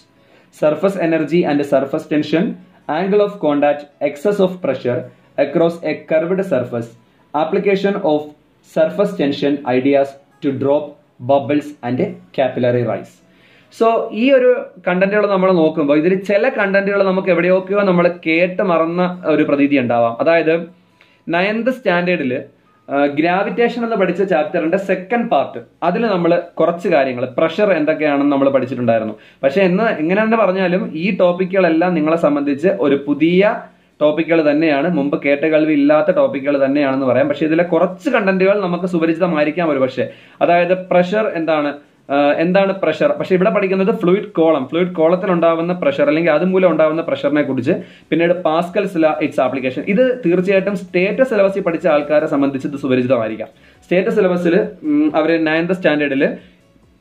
surface energy and surface tension angle of contact excess of pressure across a curved surface, application of surface tension ideas to drop bubbles and capillary rise. So ഈ ഒരു കണ്ടന്റുകൾ നമ്മൾ നോക്കുമ്പോൾ ഇതിൽ ചില കണ്ടന്റുകൾ നമുക്ക് എവിടെയൊക്കെയോ നമ്മൾ കേട്ട് മറന്ന ഒരു പ്രതീതി ഉണ്ടാവാം അതായത് നയൻത് സ്റ്റാൻഡേർഡിൽ ഗ്രാവിറ്റേഷൻ എന്ന് പഠിച്ച ചാപ്റ്ററിന്റെ സെക്കൻഡ് പാർട്ട് അതിൽ നമ്മൾ കുറച്ച് കാര്യങ്ങൾ പ്രഷർ എന്തൊക്കെയാണെന്ന് നമ്മൾ പഠിച്ചിട്ടുണ്ടായിരുന്നു പക്ഷെ എന്ന് എങ്ങനെയാണെന്ന് പറഞ്ഞാലും ഈ ടോപ്പിക്കുകളെല്ലാം നിങ്ങളെ സംബന്ധിച്ച് ഒരു പുതിയ ടോപ്പിക്കുകൾ തന്നെയാണ് മുമ്പ് കേട്ട കേൾവി ഇല്ലാത്ത ടോപ്പിക്കുകൾ തന്നെയാണെന്ന് പറയാം പക്ഷെ ഇതിലെ കുറച്ച് കണ്ടന്റുകൾ നമുക്ക് സുപരിചിതമായിരിക്കാം ഒരു പക്ഷേ അതായത് പ്രഷർ എന്താണ് എന്താണ് പ്രഷർ പക്ഷെ ഇവിടെ പഠിക്കുന്നത് ഫ്ലൂയിഡ് കോളം ഫ്ലൂയിഡ് കോളത്തിൽ ഉണ്ടാവുന്ന പ്രഷർ അല്ലെങ്കിൽ അതുമൂലം ഉണ്ടാവുന്ന പ്രഷറിനെ കുറിച്ച് പിന്നീട് പാസ്കൽസ് ലാ ഇറ്റ്സ് ആപ്ലിക്കേഷൻ ഇത് തീർച്ചയായിട്ടും സ്റ്റേറ്റ് സിലബസിൽ പഠിച്ച ആൾക്കാരെ സംബന്ധിച്ച് ഇത് സുപരിചിതമായിരിക്കാം സ്റ്റേറ്റ് സിലബസിൽ അവർ നയൻത് സ്റ്റാൻഡേർഡിൽ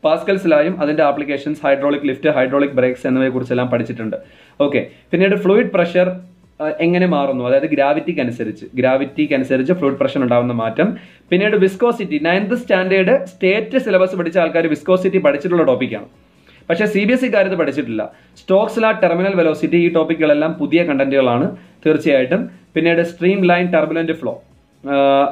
പാസ്കൽസിലായും അതിന്റെ applications hydraulic lift hydraulic brakes കുറിച്ചെല്ലാം പഠിച്ചിട്ടുണ്ട് ഓക്കെ പിന്നീട് ഫ്ലൂയിഡ് പ്രഷർ എങ്ങനെ മാറുന്നു അതായത് ഗ്രാവിറ്റിക്ക് അനുസരിച്ച് ഗ്രാവിറ്റിക്ക് അനുസരിച്ച് ഫ്ലൂയിഡ് പ്രഷർ ഉണ്ടാകുന്ന മാറ്റം പിന്നീട് viscosity ninth standard state syllabus പഠിച്ച ആൾക്കാർ വിസ്കോസിറ്റി പഠിച്ചിട്ടുള്ള ടോപ്പിക്കാണ് പക്ഷേ സി ബി എസ് ഇക്കാർ ഇത് പഠിച്ചിട്ടില്ല സ്റ്റോക്സ് ലാ ടെർമിനൽ വെലോസിറ്റി ഈ ടോപ്പിക്കുകളെല്ലാം പുതിയ കണ്ടന്റുകളാണ് തീർച്ചയായിട്ടും പിന്നീട് സ്ട്രീം ലൈൻ ടർബുലന്റ് ഫ്ലോ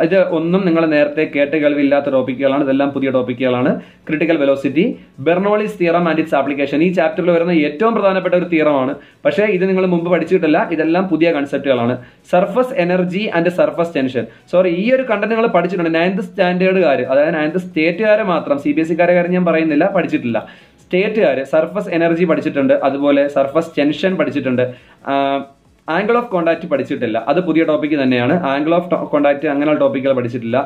ഇത് ഒന്നും നിങ്ങൾ നേരത്തെ കേട്ട് കേൾവില്ലാത്ത ടോപ്പിക്കുകളാണ് ഇതെല്ലാം പുതിയ ടോപ്പിക്കുകളാണ് critical velocity Bernoulli's theorem and its application ഈ ചാപ്റ്ററിൽ വരുന്ന ഏറ്റവും പ്രധാനപ്പെട്ട ഒരു തിയറമാണ് പക്ഷേ ഇത് നിങ്ങൾ മുമ്പ് പഠിച്ചിട്ടില്ല ഇതെല്ലാം പുതിയ കൺസെപ്റ്റുകളാണ് surface energy and surface tension sorry ഈ ഒരു കണ്ടന്റ് നിങ്ങൾ പഠിച്ചിട്ടുണ്ട് നയൻത് സ്റ്റാൻഡേർഡുകാർ അതായത് നയൻത് സ്റ്റേറ്റുകാർ മാത്രം സി ബി എസ് സിക്കാരെ e കാര്യം ഞാൻ പറയുന്നില്ല പഠിച്ചിട്ടില്ല സ്റ്റേറ്റുകാർ സർഫസ് എനർജി പഠിച്ചിട്ടുണ്ട് അതുപോലെ സർഫസ് ടെൻഷൻ പഠിച്ചിട്ടുണ്ട് ആംഗിൾ ഓഫ് കോണ്ടാക്ട് പഠിച്ചിട്ടില്ല അത് പുതിയ ടോപ്പിക് തന്നെയാണ് ആംഗിൾ ഓഫ് കോണ്ടാക്ട് അങ്ങനെയുള്ള ടോപ്പിക്കുകൾ പഠിച്ചിട്ടില്ല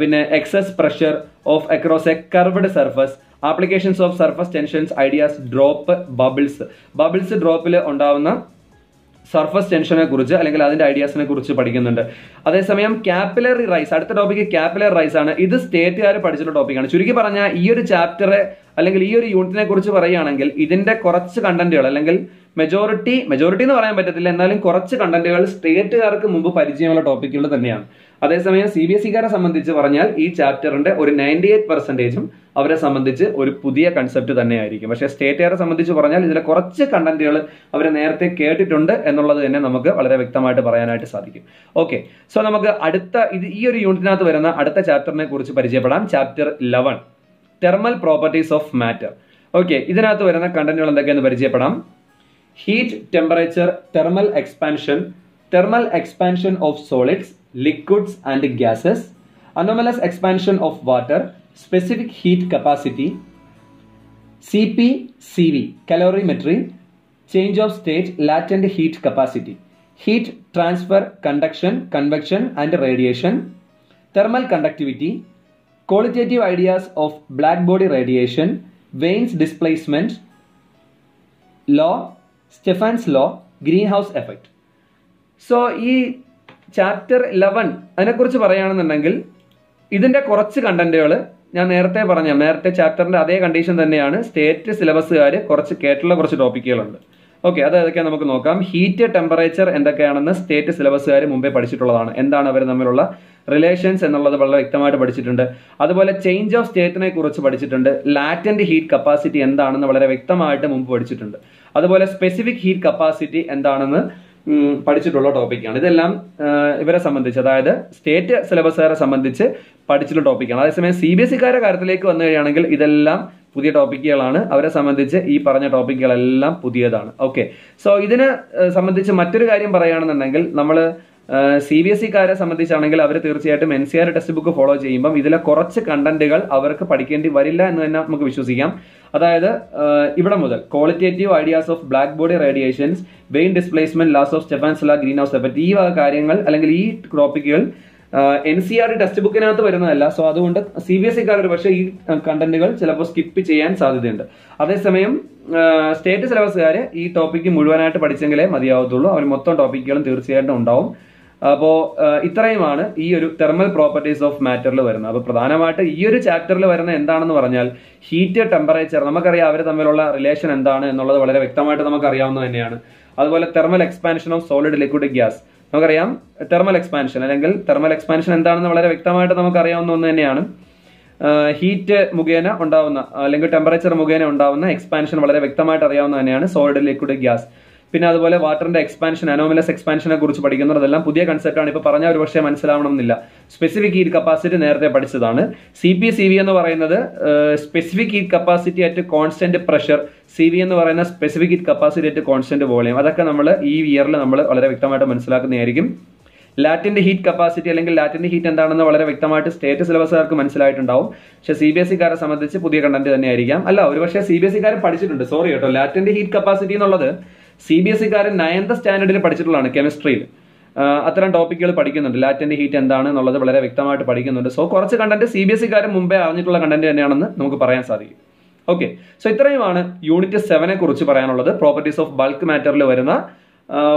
പിന്നെ excess pressure of across a curved surface applications of surface tensions ideas drop bubbles bubbles ഡ്രോപ്പിൽ ഉണ്ടാവുന്ന സർഫസ് ടെൻഷനെ കുറിച്ച് അല്ലെങ്കിൽ അതിന്റെ ഐഡിയാസിനെ കുറിച്ച് പഠിക്കുന്നുണ്ട് അതേസമയം ക്യാപ്പിലറി റൈസ് അടുത്ത ടോപ്പിക് ക്യാപ്പിലറി റൈസ് ആണ് ഇത് സ്റ്റേറ്റുകാർ പഠിച്ചിട്ടുള്ള ടോപ്പിക്കാണ് ചുരുക്കി പറഞ്ഞാൽ ഈ ഒരു ചാപ്റ്ററെ അല്ലെങ്കിൽ ഈ ഒരു യൂണിറ്റിനെ കുറിച്ച് പറയുകയാണെങ്കിൽ ഇതിന്റെ കുറച്ച് കണ്ടന്റുകൾ അല്ലെങ്കിൽ മെജോറിറ്റി മെജോറിറ്റി എന്ന് പറയാൻ പറ്റത്തില്ല എന്നാലും കുറച്ച് കണ്ടന്റുകൾ സ്റ്റേറ്റുകാർക്ക് മുമ്പ് പരിചയമുള്ള ടോപ്പിക്കുകൾ തന്നെയാണ് അതേസമയം സി ബി എസ് ഇക്കാരെ e സംബന്ധിച്ച് പറഞ്ഞാൽ ഈ ചാപ്റ്ററിന്റെ ഒരു നയൻറ്റി എയ്റ്റ് പെർസെൻറ്റേജും അവരെ സംബന്ധിച്ച് ഒരു പുതിയ കൺസെപ്റ്റ് തന്നെയായിരിക്കും പക്ഷേ സ്റ്റേറ്റുകാരെ സംബന്ധിച്ച് പറഞ്ഞാൽ ഇതിലെ കുറച്ച് കണ്ടന്റുകൾ അവർ നേരത്തെ കേട്ടിട്ടുണ്ട് എന്നുള്ളത് തന്നെ നമുക്ക് വളരെ വ്യക്തമായിട്ട് പറയാനായിട്ട് സാധിക്കും ഓക്കെ സോ നമുക്ക് അടുത്ത ഇത് ഈ ഒരു യൂണിറ്റിനകത്ത് വരുന്ന അടുത്ത ചാപ്റ്ററിനെ കുറിച്ച് പരിചയപ്പെടാം chapter eleven thermal properties of matter okay ഇതിനകത്ത് വരുന്ന കണ്ടന്റുകൾ എന്തൊക്കെയെന്ന് പരിചയപ്പെടാം heat, temperature, thermal expansion, thermal expansion of solids, liquids and gases, anomalous expansion of water, specific heat capacity, CP, CV, calorimetry, change of state, latent heat capacity, heat transfer, conduction, convection and radiation, thermal conductivity, qualitative ideas of black body radiation, Wayne's displacement, law, Stefan's law greenhouse effect so ഈ ചാപ്റ്റർ ലെവൻ അതിനെക്കുറിച്ച് പറയുകയാണെന്നുണ്ടെങ്കിൽ ഇതിൻ്റെ കുറച്ച് കണ്ടന്റുകൾ ഞാൻ നേരത്തെ പറഞ്ഞ നേരത്തെ ചാപ്റ്ററിൻ്റെ അതേ കണ്ടീഷൻ തന്നെയാണ് സ്റ്റേറ്റ് സിലബസുകാർ കുറച്ച് കേട്ടുള്ള കുറച്ച് ടോപ്പിക്കുകളുണ്ട് ഓക്കെ അത് ഏതൊക്കെയാണ് നമുക്ക് നോക്കാം ഹീറ്റ് ടെമ്പറേച്ചർ എന്തൊക്കെയാണെന്ന് സ്റ്റേറ്റ് സിലബസുകാർ മുമ്പേ പഠിച്ചിട്ടുള്ളതാണ് എന്താണ് അവർ തമ്മിലുള്ള റിലേഷൻസ് എന്നുള്ളത് വളരെ വ്യക്തമായിട്ട് പഠിച്ചിട്ടുണ്ട് അതുപോലെ ചേഞ്ച് ഓഫ് സ്റ്റേറ്റിനെ കുറിച്ച് പഠിച്ചിട്ടുണ്ട് ലാറ്റൻറ്റ് ഹീറ്റ് കപ്പാസിറ്റി എന്താണെന്ന് വളരെ വ്യക്തമായിട്ട് മുമ്പ് പഠിച്ചിട്ടുണ്ട് അതുപോലെ സ്പെസിഫിക് ഹീറ്റ് കപ്പാസിറ്റി എന്താണെന്ന് പഠിച്ചിട്ടുള്ള ടോപ്പിക്കാണ് ഇതെല്ലാം ഇവരെ സംബന്ധിച്ച് അതായത് സ്റ്റേറ്റ് സിലബസുകാരെ സംബന്ധിച്ച് പഠിച്ചിട്ടുള്ള ടോപ്പിക്കാണ് അതേസമയം സി ബി എസ് സിക്കാരുടെ e കാര്യത്തിലേക്ക് വന്നു കഴിയുകയാണെങ്കിൽ ഇതെല്ലാം പുതിയ ടോപ്പിക്കുകളാണ് അവരെ സംബന്ധിച്ച് ഈ പറഞ്ഞ ടോപ്പിക്കുകളെല്ലാം പുതിയതാണ് ഓക്കെ സോ ഇതിനെ സംബന്ധിച്ച് മറ്റൊരു കാര്യം പറയുകയാണെന്നുണ്ടെങ്കിൽ നമ്മൾ സി ബി എസ് ഇക്കാരെ e സംബന്ധിച്ചാണെങ്കിൽ അവർ തീർച്ചയായിട്ടും N C R textbook follow ചെയ്യുമ്പം ഇതിലെ കുറച്ച് കണ്ടന്റുകൾ അവർക്ക് പഠിക്കേണ്ടി വരില്ല എന്ന് തന്നെ നമുക്ക് വിശ്വസിക്കാം അതായത് ഇവിടെ മുതൽ qualitative ideas of black body radiations Wien displacement laws of സ്റ്റെഫാൻസ്ല green house effect ഈ വക കാര്യങ്ങൾ അല്ലെങ്കിൽ ഈ ടോപ്പിക്കുകൾ എൻ സി ആർ ടെക്സ്റ്റ് ബുക്കിനകത്ത് വരുന്നതല്ല സോ അതുകൊണ്ട് സി ബി എസ് ഇക്കാർ e ഒരു ഈ കണ്ടന്റുകൾ ചിലപ്പോൾ സ്കിപ്പ് ചെയ്യാൻ സാധ്യതയുണ്ട് അതേസമയം സ്റ്റേറ്റ് സിലബസുകാർ ഈ ടോപ്പിക്ക് മുഴുവനായിട്ട് പഠിച്ചെങ്കിലേ മതിയാവത്തുള്ളൂ അവർ മൊത്തം ടോപ്പിക്കുകളും തീർച്ചയായിട്ടും ഉണ്ടാവും അപ്പോൾ ഇത്രയുമാണ് ഈ ഒരു തെർമൽ പ്രോപ്പർട്ടീസ് ഓഫ് മാറ്ററിൽ വരുന്നത് അപ്പോൾ പ്രധാനമായിട്ട് ഈ ഒരു ചാപ്റ്ററിൽ വരുന്ന എന്താണെന്ന് പറഞ്ഞാൽ ഹീറ്റ് ടെമ്പറേച്ചർ നമുക്കറിയാം അവർ തമ്മിലുള്ള റിലേഷൻ എന്താണ് എന്നുള്ളത് വളരെ വ്യക്തമായിട്ട് നമുക്കറിയാവുന്ന തന്നെയാണ് അതുപോലെ thermal expansion of solid liquid gas നമുക്കറിയാം തെർമൽ എക്സ്പാൻഷൻ അല്ലെങ്കിൽ തെർമൽ എക്സ്പാൻഷൻ എന്താണെന്ന് വളരെ വ്യക്തമായിട്ട് നമുക്കറിയാവുന്ന ഒന്ന് തന്നെയാണ് ഹീറ്റ് മുഖേന ഉണ്ടാവുന്ന അല്ലെങ്കിൽ ടെമ്പറേച്ചർ മുഖേന ഉണ്ടാവുന്ന എക്സ്പാൻഷൻ വളരെ വ്യക്തമായിട്ട് അറിയാവുന്ന തന്നെയാണ് സോളിഡ് ലിക്വിഡ് ഗ്യാസ് പിന്നെ അതുപോലെ വാട്ടറിന്റെ എക്സ്പാൻഷൻ അനോമലസ് എക്സ്പാൻഷനെ കുറിച്ച് പഠിക്കുന്നത് അതെല്ലാം പുതിയ കൺസെപ്റ്റ് ആണ് ഇപ്പോൾ പറഞ്ഞാൽ ഒരു പക്ഷേ മനസ്സിലാവണമെന്നില്ല സ്പെസിഫിക് ഹീറ്റ് കപ്പാസിറ്റി നേരത്തെ പഠിച്ചതാണ് സി പി സി വി എന്ന് പറയുന്നത് specific heat capacity at constant pressure C V എന്ന് പറയുന്ന specific heat capacity at constant volume അതൊക്കെ നമ്മൾ ഈ ഇയറിൽ നമ്മൾ വളരെ വ്യക്തമായിട്ട് മനസ്സിലാക്കുന്നതായിരിക്കും ലാറ്റിന്റെ ഹീറ്റ് കപ്പാസിറ്റി അല്ലെങ്കിൽ ലാറ്റിന്റെ ഹീറ്റ് എന്താണെന്ന് വളരെ വ്യക്തമായിട്ട് സ്റ്റേറ്റ് സിലബസുകാർക്ക് മനസ്സിലായിട്ടുണ്ടാവും പക്ഷെ സി ബി എസ് സിക്കാരെ e സംബന്ധിച്ച് പുതിയ കണ്ടന്റ് തന്നെയായിരിക്കാം അല്ല പക്ഷേ സി ബി എസ് സിക്കാരെ e പഠിച്ചിട്ടുണ്ട് സോറി കേട്ടോ ലാറ്റിന്റെ ഹീറ്റ് കപ്പാസിറ്റി എന്നുള്ളത് സി ബി എസ് ഇക്കാരൻ നയൻത് സ്റ്റാൻഡേർഡിൽ പഠിച്ചിട്ടുള്ളതാണ് കെമിസ്ട്രിയിൽ അത്തരം ടോപ്പിക്കുകൾ പഠിക്കുന്നുണ്ട് ലാറ്റൻ്റ് ഹീറ്റ് എന്താണ് എന്നുള്ളത് വളരെ വ്യക്തമായിട്ട് പഠിക്കുന്നുണ്ട് സോ കുറച്ച് കണ്ടന്റ് സി ബി എസ് ഇക്കാരൻ മുമ്പേ അറിഞ്ഞിട്ടുള്ള കണ്ടന്റ് തന്നെയാണെന്ന് നമുക്ക് പറയാൻ സാധിക്കും ഓക്കെ സോ ഇത്രയുമാണ് യൂണിറ്റ് സെവനെ കുറിച്ച് പറയാനുള്ളത് പ്രോപ്പർട്ടീസ് ഓഫ് ബൾക്ക് മാറ്ററിൽ വരുന്ന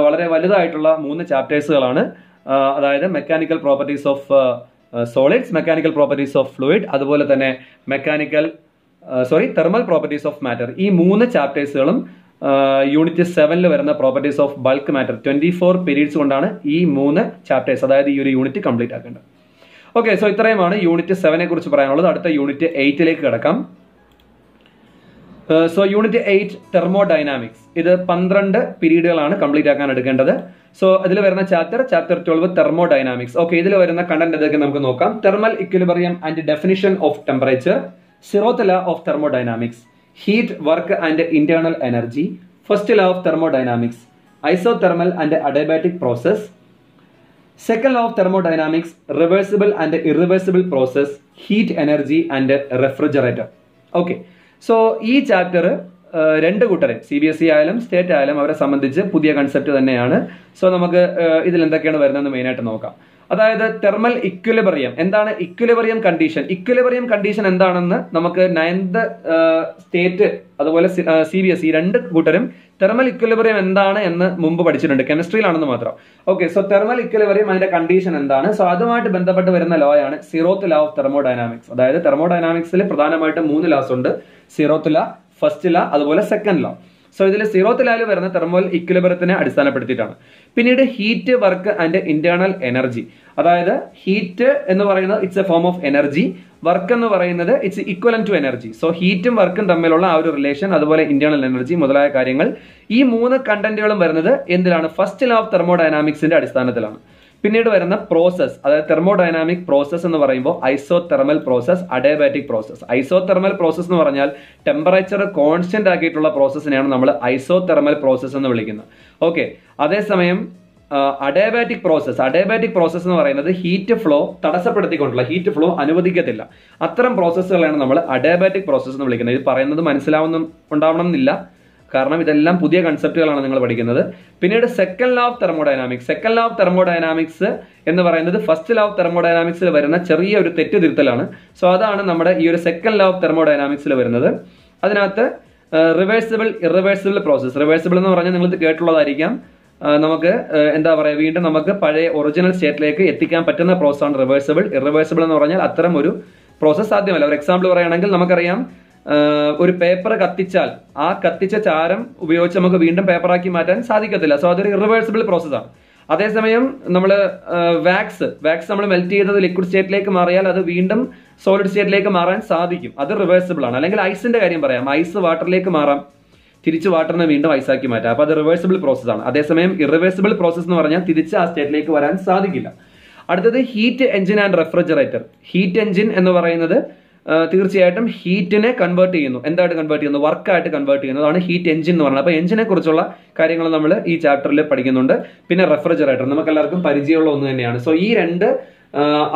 വളരെ വലുതായിട്ടുള്ള മൂന്ന് ചാപ്റ്റേഴ്സുകളാണ് അതായത് mechanical properties of solids mechanical properties of fluid അതുപോലെ തന്നെ mechanical sorry thermal properties of matter ഈ മൂന്ന് ചാപ്റ്റേഴ്സുകളും യൂണിറ്റ് സെവനിൽ വരുന്ന properties of bulk matter twenty four periods കൊണ്ടാണ് ഈ മൂന്ന് ചാപ്റ്റേഴ്സ് അതായത് ഈ ഒരു യൂണിറ്റ് കംപ്ലീറ്റ് ആക്കേണ്ടത് ഓക്കെ സോ ഇത്രയുമാണ് യൂണിറ്റ് സെവനെ കുറിച്ച് പറയാനുള്ളത് അടുത്ത യൂണിറ്റ് എയ്റ്റിലേക്ക് കിടക്കാം സോ യൂണിറ്റ് എയ്റ്റ് ഡൈനാമിക്സ് ഇത് പന്ത്രണ്ട് പീരീഡുകളാണ് കംപ്ലീറ്റ് ആക്കാൻ എടുക്കേണ്ടത് സോ ഇതിൽ വരുന്ന chapter chapter twelve dynamics okay ഇതിൽ വരുന്ന കണ്ടന്റ് ഇതൊക്കെ നമുക്ക് നോക്കാം thermal equilibrium and definition of temperature zeroth law of dynamics heat work and internal energy first law of thermodynamics isothermal and adiabatic process second law of thermodynamics reversible and irreversible process heat energy and refrigerator okay so ഈ ചാപ്റ്റർ രണ്ട് കൂട്ടരെ സി ബി എസ് ഇ ആയാലും സ്റ്റേറ്റ് ആയാലും അവരെ സംബന്ധിച്ച് പുതിയ കൺസെപ്റ്റ് തന്നെയാണ് സോ നമുക്ക് ഇതിൽ എന്തൊക്കെയാണ് വരുന്നതെന്ന് മെയിനായിട്ട് നോക്കാം അതായത് തെർമൽ ഇക്വലബറിയം എന്താണ് ഇക്വലബറിയം കണ്ടീഷൻ ഇക്വലബറിയം കണ്ടീഷൻ എന്താണെന്ന് നമുക്ക് നയൻത് സ്റ്റേറ്റ് അതുപോലെ സി ബി എസ് ഇ രണ്ട് കൂട്ടരും തെർമൽ ഇക്വലബറിയം എന്താണ് എന്ന് മുമ്പ് പഠിച്ചിട്ടുണ്ട് കെമിസ്ട്രിയിലാണെന്ന് മാത്രം ഓക്കെ സോ തെർമൽ ഇക്വലബറിയം അതിന്റെ കണ്ടീഷൻ എന്താണ് സോ അതുമായിട്ട് ബന്ധപ്പെട്ട് വരുന്ന ലോ ആണ് സിറോത്ത് ലോ ഓഫ് തെർമോഡൈനാമിക്സ് അതായത് തെർമോഡൈനാമിക്സിൽ പ്രധാനമായിട്ട് മൂന്ന് ലോസ് ഉണ്ട് സിറോത്ത് ലോ ഫസ്റ്റ് ലോ അതുപോലെ സെക്കൻഡ് ലോ സോ ഇതിൽ സീറോത്ത് ലാല് വരുന്ന തെർമോൽ ഇക്വലബറത്തിനെ അടിസ്ഥാനപ്പെടുത്തിയിട്ടാണ് പിന്നീട് heat work and internal energy അതായത് ഹീറ്റ് എന്ന് പറയുന്നത് it's a form of energy work എന്ന് പറയുന്നത് it's equivalent to energy so ഹീറ്റും വർക്കും തമ്മിലുള്ള ആ ഒരു റിലേഷൻ അതുപോലെ ഇന്റേണൽ എനർജി മുതലായ കാര്യങ്ങൾ ഈ മൂന്ന് കണ്ടന്റുകളും വരുന്നത് എന്തിലാണ് ഫസ്റ്റ് ലോ ഓഫ് തെർമോഡൈനാമിക്സിന്റെ അടിസ്ഥാനത്തിലാണ് പിന്നീട് വരുന്ന പ്രോസസ് അതായത് തെർമോഡൈനാമിക് പ്രോസസ് എന്ന് പറയുമ്പോൾ isothermal process adiabatic process isothermal process എന്ന് പറഞ്ഞാൽ ടെമ്പറേച്ചർ കോൺസ്റ്റന്റ് ആക്കിയിട്ടുള്ള പ്രോസസ്സിനെയാണ് നമ്മൾ ഐസോതെർമൽ പ്രോസസ് എന്ന് വിളിക്കുന്നത് ഓക്കെ അതേസമയം അഡയബാറ്റിക് പ്രോസസ്സ് അഡയബാറ്റിക് പ്രോസസ്സ് എന്ന് പറയുന്നത് ഹീറ്റ് ഫ്ലോ തടസ്സപ്പെടുത്തിക്കൊണ്ടുള്ള ഹീറ്റ് ഫ്ലോ അനുവദിക്കത്തില്ല അത്തരം പ്രോസസ്സുകളാണ് നമ്മൾ അഡയബാറ്റിക് പ്രോസസ്സ് എന്ന് വിളിക്കുന്നത് ഇത് പറയുന്നത് മനസ്സിലാവുന്ന ഉണ്ടാവണം എന്നില്ല കാരണം ഇതെല്ലാം പുതിയ കൺസെപ്റ്റുകളാണ് നിങ്ങൾ പഠിക്കുന്നത് പിന്നീട് second law of thermodynamics second law of thermodynamics എന്ന് പറയുന്നത് ഫസ്റ്റ് ലോ ഓഫ് തെർമോഡൈനാമിക്സിൽ വരുന്ന ചെറിയ ഒരു തെറ്റുതിരുത്തലാണ് സോ അതാണ് നമ്മുടെ ഈ ഒരു സെക്കൻഡ് ലോ ഓഫ് തെർമോഡൈനാമിക്സിൽ വരുന്നത് അതിനകത്ത് റിവേഴ്സിബിൾ ഇറിവേഴ്സിബിൾ പ്രോസസ്സ് റിവേഴ്സിബിൾ എന്ന് പറഞ്ഞാൽ നിങ്ങൾ കേട്ടുള്ളതായിരിക്കാം നമുക്ക് എന്താ പറയുക വീണ്ടും നമുക്ക് പഴയ ഒറിജിനൽ സ്റ്റേറ്റിലേക്ക് എത്തിക്കാൻ പറ്റുന്ന പ്രോസസ്സാണ് റിവേഴ്സിബിൾ ഇറിവേഴ്സിബിൾ എന്ന് പറഞ്ഞാൽ അത്തരം ഒരു പ്രോസസ്സ് സാധ്യമല്ല ഒരു എക്സാമ്പിൾ പറയുകയാണെങ്കിൽ നമുക്കറിയാം ഒരു പേപ്പർ കത്തിച്ചാൽ ആ കത്തിച്ച ചാരം ഉപയോഗിച്ച് നമുക്ക് വീണ്ടും പേപ്പറാക്കി മാറ്റാൻ സാധിക്കത്തില്ല സോ അതൊരു ഇറിവേഴ്സിബിൾ പ്രോസസ്സാണ് അതേസമയം നമ്മൾ വാക്സ് വാക്സ് നമ്മൾ മെൽറ്റ് ചെയ്തത് ലിക്വിഡ് സ്റ്റേറ്റിലേക്ക് മാറിയാൽ അത് വീണ്ടും സോളിഡ് സ്റ്റേറ്റിലേക്ക് മാറാൻ സാധിക്കും അത് റിവേഴ്സിബിൾ ആണ് അല്ലെങ്കിൽ ഐസിന്റെ കാര്യം പറയാം ഐസ് വാട്ടറിലേക്ക് മാറാം തിരിച്ച് വാട്ടറിനെ വീണ്ടും ഐസാക്കി മാറ്റാം അപ്പോൾ അത് റിവേഴ്സിബിൾ പ്രോസസ്സാണ് അതേസമയം ഇറിവേഴ്സിബിൾ പ്രോസസ്സ് എന്ന് പറഞ്ഞാൽ തിരിച്ച് ആ സ്റ്റേറ്റിലേക്ക് വരാൻ സാധിക്കില്ല അടുത്തത് heat engine and refrigerator heat engine എന്ന് പറയുന്നത് തീർച്ചയായിട്ടും ഹീറ്റിനെ കൺവേർട്ട് ചെയ്യുന്നു എന്തായിട്ട് കൺവേർട്ട് ചെയ്യുന്നു വർക്കായിട്ട് കൺവേർട്ട് ചെയ്യുന്നതാണ് ഹീറ്റ് എഞ്ചിൻ എന്ന് പറയുന്നത് അപ്പോൾ എഞ്ചിനെ കുറിച്ചുള്ള കാര്യങ്ങൾ നമ്മൾ ഈ ചാപ്റ്ററിൽ പഠിക്കുന്നുണ്ട് പിന്നെ റെഫ്രിജറേറ്റർ നമുക്ക് എല്ലാവർക്കും പരിചയമുള്ള ഒന്ന് തന്നെയാണ് സോ ഈ രണ്ട്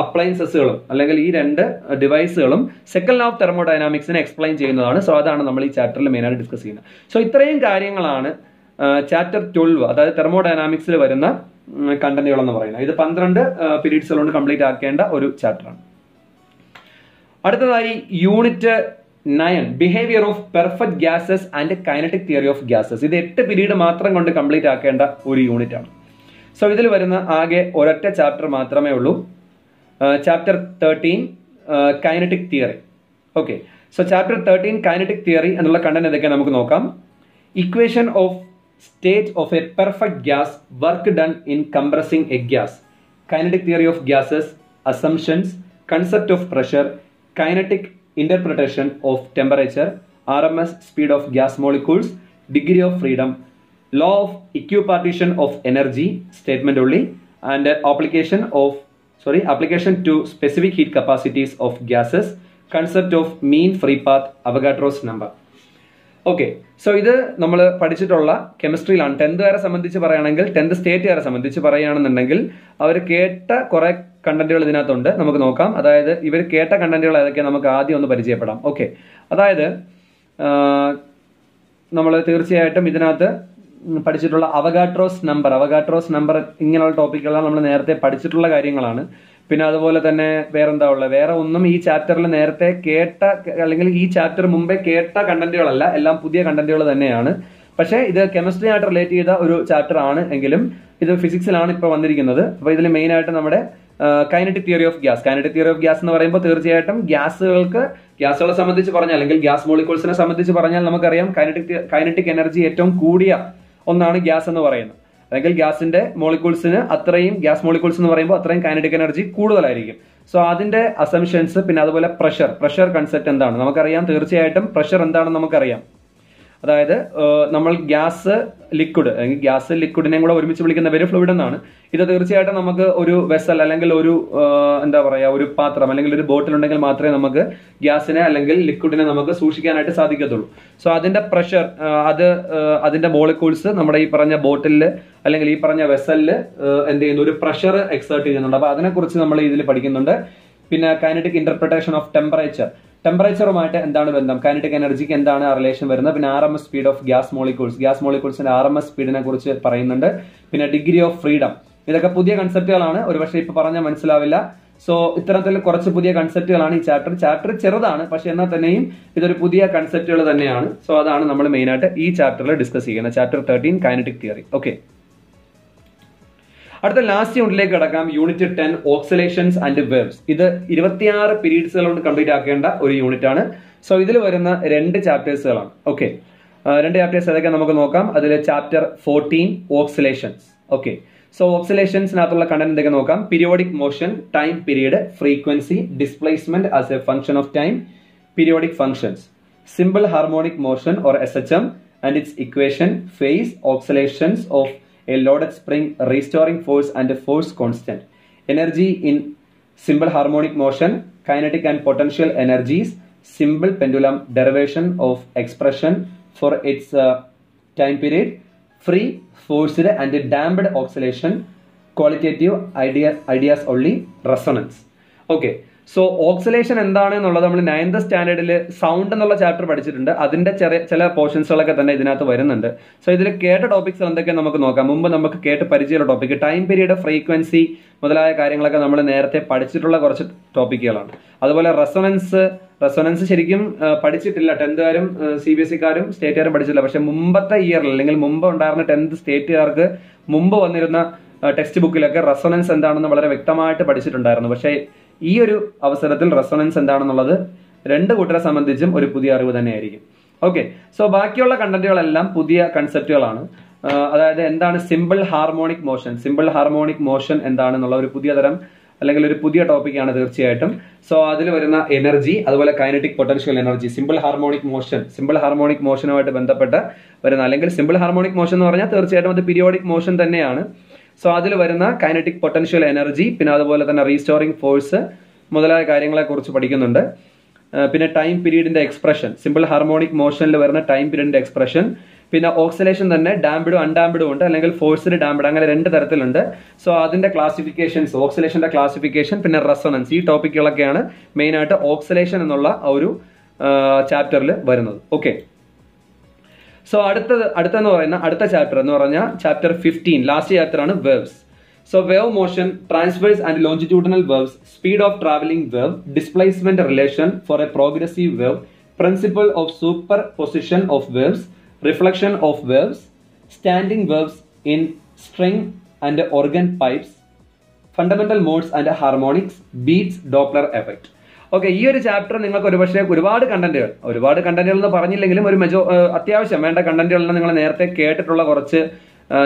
അപ്ലയൻസസുകളും അല്ലെങ്കിൽ ഈ രണ്ട് ഡിവൈസുകളും സെക്കൻഡ് ലോ ഓഫ് തെർമോഡൈനാമിക്സിനെ എക്സ്പ്ലെയിൻ ചെയ്യുന്നതാണ് സോ അതാണ് നമ്മൾ ഈ ചാപ്റ്ററിൽ മെയിനായിട്ട് ഡിസ്കസ് ചെയ്യുന്നത് സോ ഇത്രയും കാര്യങ്ങളാണ് ചാപ്റ്റർ ട്വൽവ് അതായത് തെർമോഡൈനാമിക്സിൽ വരുന്ന കണ്ടന്റുകൾ എന്ന് പറയുന്നത് ഇത് പന്ത്രണ്ട് പീരീഡ്സുകളുണ്ട് കംപ്ലീറ്റ് ആക്കേണ്ട ഒരു ചാപ്റ്ററാണ് അടുത്തതായി unit nine behaviour of perfect gases and kinetic theory of gases ഇത് എട്ട് പീരീഡ് മാത്രം കൊണ്ട് കംപ്ലീറ്റ് ആക്കേണ്ട ഒരു യൂണിറ്റ് ആണ് സോ ഇതിൽ വരുന്ന ആകെ ഒരൊറ്റ ചാപ്റ്റർ മാത്രമേ ഉള്ളൂ chapter thirteen kinetic theory okay so chapter thirteen kinetic theory എന്നുള്ള കണ്ടന്റ് എന്തൊക്കെ നമുക്ക് നോക്കാം equation of state of a perfect gas work done in compressing a gas kinetic theory of gases assumptions concept of pressure kinetic interpretation of temperature, RMS speed of gas molecules, degree of freedom, law of equipartition of energy statement ഉള്ളി and application of sorry application to specific heat capacities of gases concept of mean free path Avogadro's number okay so ഇത് നമ്മൾ പഠിച്ചിട്ടുള്ള കെമിസ്ട്രിയിലാണ് ടെൻത്ത് കാരെ സംബന്ധിച്ച് പറയുകയാണെങ്കിൽ ടെൻത്ത് സ്റ്റേറ്റുകാരെ സംബന്ധിച്ച് പറയുകയാണെന്നുണ്ടെങ്കിൽ അവർ കേട്ട കുറേ കണ്ടന്റുകൾ ഇതിനകത്തുണ്ട് നമുക്ക് നോക്കാം അതായത് ഇവർ കേട്ട കണ്ടന്റുകൾ ഏതൊക്കെയാണ് നമുക്ക് ആദ്യം ഒന്ന് പരിചയപ്പെടാം ഓക്കെ അതായത് നമ്മൾ തീർച്ചയായിട്ടും ഇതിനകത്ത് പഠിച്ചിട്ടുള്ള അവഗാട്രോസ് നമ്പർ അവഗാട്രോസ് നമ്പർ ഇങ്ങനെയുള്ള ടോപ്പിക്കുകളാണ് നമ്മൾ നേരത്തെ പഠിച്ചിട്ടുള്ള കാര്യങ്ങളാണ് പിന്നെ അതുപോലെ തന്നെ വേറെന്താ ഉള്ളത് വേറെ ഒന്നും ഈ ചാപ്റ്ററിൽ നേരത്തെ കേട്ട അല്ലെങ്കിൽ ഈ ചാപ്റ്റർ മുമ്പേ കേട്ട കണ്ടന്റുകളല്ല എല്ലാം പുതിയ കണ്ടന്റുകൾ തന്നെയാണ് പക്ഷേ ഇത് കെമിസ്ട്രി ആയിട്ട് റിലേറ്റ് ചെയ്ത ഒരു ചാപ്റ്റർ ആണ് എങ്കിലും ഇത് ഫിസിക്സിലാണ് ഇപ്പോൾ വന്നിരിക്കുന്നത് അപ്പോൾ ഇതിൽ മെയിനായിട്ട് നമ്മുടെ kinetic theory of gas kinetic theory of gas എന്ന് പറയുമ്പോൾ തീർച്ചയായിട്ടും ഗ്യാസുകൾക്ക് ഗ്യാസുകളെ സംബന്ധിച്ച് പറഞ്ഞാൽ അല്ലെങ്കിൽ ഗ്യാസ് മോളിക്യൂൾസിനെ സംബന്ധിച്ച് പറഞ്ഞാൽ നമുക്കറിയാം കൈനറ്റിക് കൈനറ്റിക് എനർജി ഏറ്റവും കൂടിയ ഒന്നാണ് ഗ്യാസ് എന്ന് പറയുന്നത് അല്ലെങ്കിൽ ഗ്യാസിന്റെ മോളിക്യൂൾസിന് അത്രയും ഗ്യാസ് മോളിക്യൂൾസ് എന്ന് പറയുമ്പോൾ അത്രയും കൈനറ്റിക് എനർജി കൂടുതലായിരിക്കും സോ അതിന്റെ അസംഷൻസ് പിന്നെ അതുപോലെ പ്രഷർ പ്രഷർ കൺസെപ്റ്റ് എന്താണ് നമുക്കറിയാം തീർച്ചയായിട്ടും പ്രഷർ എന്താണെന്ന് നമുക്കറിയാം അതായത് നമ്മൾ ഗ്യാസ് ലിക്വിഡ് അല്ലെങ്കിൽ ഗ്യാസ് ലിക്വിഡിനെ കൂടെ ഒരുമിച്ച് വിളിക്കുന്ന പേര് ഫ്ലൂയിഡ് എന്നാണ് ഇത് തീർച്ചയായിട്ടും നമുക്ക് ഒരു വെസൽ അല്ലെങ്കിൽ ഒരു എന്താ പറയുക ഒരു പാത്രം അല്ലെങ്കിൽ ഒരു ബോട്ടിൽ ഉണ്ടെങ്കിൽ മാത്രമേ നമുക്ക് ഗ്യാസിനെ അല്ലെങ്കിൽ ലിക്വിഡിനെ നമുക്ക് സൂക്ഷിക്കാനായിട്ട് സാധിക്കത്തുള്ളൂ സോ അതിന്റെ പ്രഷർ അത് അതിന്റെ മോളിക്യൂൾസ് നമ്മുടെ ഈ പറഞ്ഞ ബോട്ടിലിൽ അല്ലെങ്കിൽ ഈ പറഞ്ഞ വെസലില് എന്ത് ചെയ്യുന്നു ഒരു പ്രഷർ എക്സേർട്ട് ചെയ്യുന്നുണ്ട് അപ്പോൾ അതിനെക്കുറിച്ച് നമ്മൾ ഇതിൽ പഠിക്കുന്നുണ്ട് പിന്നെ കൈനറ്റിക് ഇന്റർപ്രിട്ടേഷൻ ഓഫ് ടെമ്പറേച്ചർ ടെമ്പറേച്ചറുമായിട്ട് എന്താണ് ബന്ധം കൈനറ്റിക് എനർജിക്ക് എന്താണ് ആ റിലേഷൻ വരുന്നത് പിന്നെ R M S speed of gas molecules gas മോളിക്യൂൾസിന്റെ R M S സ്പീഡിനെ കുറിച്ച് പറയുന്നുണ്ട് പിന്നെ ഡിഗ്രി ഓഫ് ഫ്രീഡം ഇതൊക്കെ പുതിയ കൺസെപ്റ്റുകളാണ് ഒരുപക്ഷെ ഇപ്പൊ പറഞ്ഞാൽ മനസ്സിലാവില്ല സോ ഇത്തരത്തിൽ കുറച്ച് പുതിയ കൺസെപ്റ്റുകളാണ് ഈ ചാപ്റ്റർ ചാപ്റ്റർ ചെറുതാണ് പക്ഷെ എന്നാൽ തന്നെയും ഇതൊരു പുതിയ കൺസെപ്റ്റുകൾ തന്നെയാണ് സോ അതാണ് നമ്മൾ മെയിനായിട്ട് ഈ ചാപ്റ്ററിൽ ഡിസ്കസ് ചെയ്യുന്നത് chapter thirteen kinetic theory okay അടുത്ത ലാസ്റ്റ് യൂണിറ്റിലേക്ക് കിടക്കാം unit ten oscillations and waves ഇത് ഇരുപത്തിയാറ് പീരീഡ്സുകൾ കൊണ്ട് കംപ്ലീറ്റ് ആക്കേണ്ട ഒരു യൂണിറ്റ് ആണ് സോ ഇതിൽ വരുന്ന രണ്ട് ചാപ്റ്റേഴ്സുകളാണ് ഓക്കെ രണ്ട് ചാപ്റ്റേഴ്സ് ഏതൊക്കെ നമുക്ക് നോക്കാം അതിൽ chapter fourteen oscillations okay so ഓക്സലേഷൻസിനകത്തുള്ള content എന്തൊക്കെ നോക്കാം periodic motion time period frequency displacement as a function of time periodic functions simple harmonic motion or S H M and its equation phase oscillations of a loaded spring restoring force and a force constant. Energy in simple harmonic motion, kinetic and potential energies, simple pendulum derivation of expression for its uh, time period, free, forced and damped oscillation, qualitative idea, ideas only, resonance. Okay, so oscillation എന്താണ് എന്നുള്ളത് നമ്മൾ നയൻത് സ്റ്റാൻഡേർഡിൽ സൗണ്ട് എന്നുള്ള ചാപ്റ്റർ പഠിച്ചിട്ടുണ്ട് അതിൻ്റെ ചെറിയ ചില പോർഷൻസുകളൊക്കെ തന്നെ ഇതിനകത്ത് വരുന്നുണ്ട് സോ ഇതിൽ കേട്ട ടോപ്പിക്സ് എന്തൊക്കെ നമുക്ക് നോക്കാം മുമ്പ് നമുക്ക് കേട്ട് പരിചയമുള്ള ടോപ്പിക് ടൈം പീരീഡ് ഫ്രീക്വൻസി മുതലായ കാര്യങ്ങളൊക്കെ നമ്മൾ നേരത്തെ പഠിച്ചിട്ടുള്ള കുറച്ച് ടോപ്പിക്കുകളാണ് അതുപോലെ റെസൊണൻസ് റെസൊണൻസ് ശരിക്കും പഠിച്ചിട്ടില്ല ടെൻത്തുകാരും സി ബി എസ് സിക്കാരും e സ്റ്റേറ്റുകാരും പഠിച്ചിട്ടില്ല പക്ഷെ മുമ്പത്തെ ഇയറിൽ അല്ലെങ്കിൽ മുമ്പ് ഉണ്ടായിരുന്ന ടെൻത്ത് സ്റ്റേറ്റുകാർക്ക് മുമ്പ് വന്നിരുന്ന ടെക്സ്റ്റ് ബുക്കിലൊക്കെ റെസൊണൻസ് എന്താണെന്ന് വളരെ വ്യക്തമായിട്ട് പഠിച്ചിട്ടുണ്ടായിരുന്നു പക്ഷേ ഈ ഒരു അവസരത്തിൽ റെസൊണൻസ് എന്താണെന്നുള്ളത് രണ്ട് കൂട്ടരെ സംബന്ധിച്ചും ഒരു പുതിയ അറിവ് തന്നെയായിരിക്കും ഓക്കെ സോ ബാക്കിയുള്ള കണ്ടന്റുകളെല്ലാം പുതിയ കൺസെപ്റ്റുകളാണ് അതായത് എന്താണ് simple harmonic motion simple harmonic motion എന്താണെന്നുള്ള ഒരു പുതിയ തരം അല്ലെങ്കിൽ ഒരു പുതിയ ടോപ്പിക്കാണ് തീർച്ചയായിട്ടും സോ അതിൽ വരുന്ന എനർജി അതുപോലെ kinetic potential energy simple harmonic motion simple harmonic മോഷനുമായിട്ട് ബന്ധപ്പെട്ട് വരുന്ന അല്ലെങ്കിൽ സിമ്പിൾ ഹാർമോണിക് മോഷൻ എന്ന് പറഞ്ഞാൽ തീർച്ചയായിട്ടും അത് പീരിയോഡിക് മോഷൻ തന്നെയാണ് സോ അതിൽ വരുന്ന കൈനറ്റിക് പൊട്ടൻഷ്യൽ എനർജി പിന്നെ അതുപോലെ തന്നെ റീസ്റ്റോറിംഗ് ഫോഴ്സ് മുതലായ കാര്യങ്ങളെക്കുറിച്ച് പഠിക്കുന്നുണ്ട് പിന്നെ ടൈം പീരീഡിന്റെ എക്സ്പ്രഷൻ സിമ്പിൾ ഹാർമോണിക് മോഷനിൽ വരുന്ന ടൈം പീരീഡിന്റെ എക്സ്പ്രഷൻ പിന്നെ ഓക്സിലേഷൻ തന്നെ ഡാമ്പിഡും അൺഡാമ്പിഡും ഉണ്ട് അല്ലെങ്കിൽ ഫോഴ്സിഡ് ഡാമ്പിഡ് അങ്ങനെ രണ്ട് തരത്തിലുണ്ട് സോ അതിന്റെ ക്ലാസിഫിക്കേഷൻസ് ഓക്സിലേഷന്റെ ക്ലാസിഫിക്കേഷൻ പിന്നെ റെസണൻസ് ഈ ടോപ്പിക്കുകളൊക്കെയാണ് മെയിനായിട്ട് ഓക്സിലേഷൻ എന്നുള്ള ഒരു ചാപ്റ്ററിൽ വരുന്നത് ഓക്കെ സോ അടുത്തത് അടുത്തെന്ന് പറയുന്ന അടുത്ത ചാപ്റ്റർ എന്ന് പറഞ്ഞാൽ ചാപ്റ്റർ ഫിഫ്റ്റീൻ ലാസ്റ്റ് ചാപ്റ്റർ ആണ് waves so wave motion transverse and longitudinal waves speed of travelling wave displacement relation for a progressive wave principle of superposition of waves reflection of waves standing waves in string and organ pipes fundamental modes and harmonics beats Doppler effect okay ഈ ഒരു ചാപ്റ്റർ നിങ്ങൾക്ക് ഒരുപക്ഷെ ഒരുപാട് കണ്ടന്റുകൾ ഒരുപാട് കണ്ടന്റുകൾ എന്ന് പറഞ്ഞില്ലെങ്കിലും ഒരു മെജോ അത്യാവശ്യം വേണ്ട കണ്ടന്റുകളെല്ലാം നിങ്ങൾ നേരത്തെ കേട്ടിട്ടുള്ള കുറച്ച്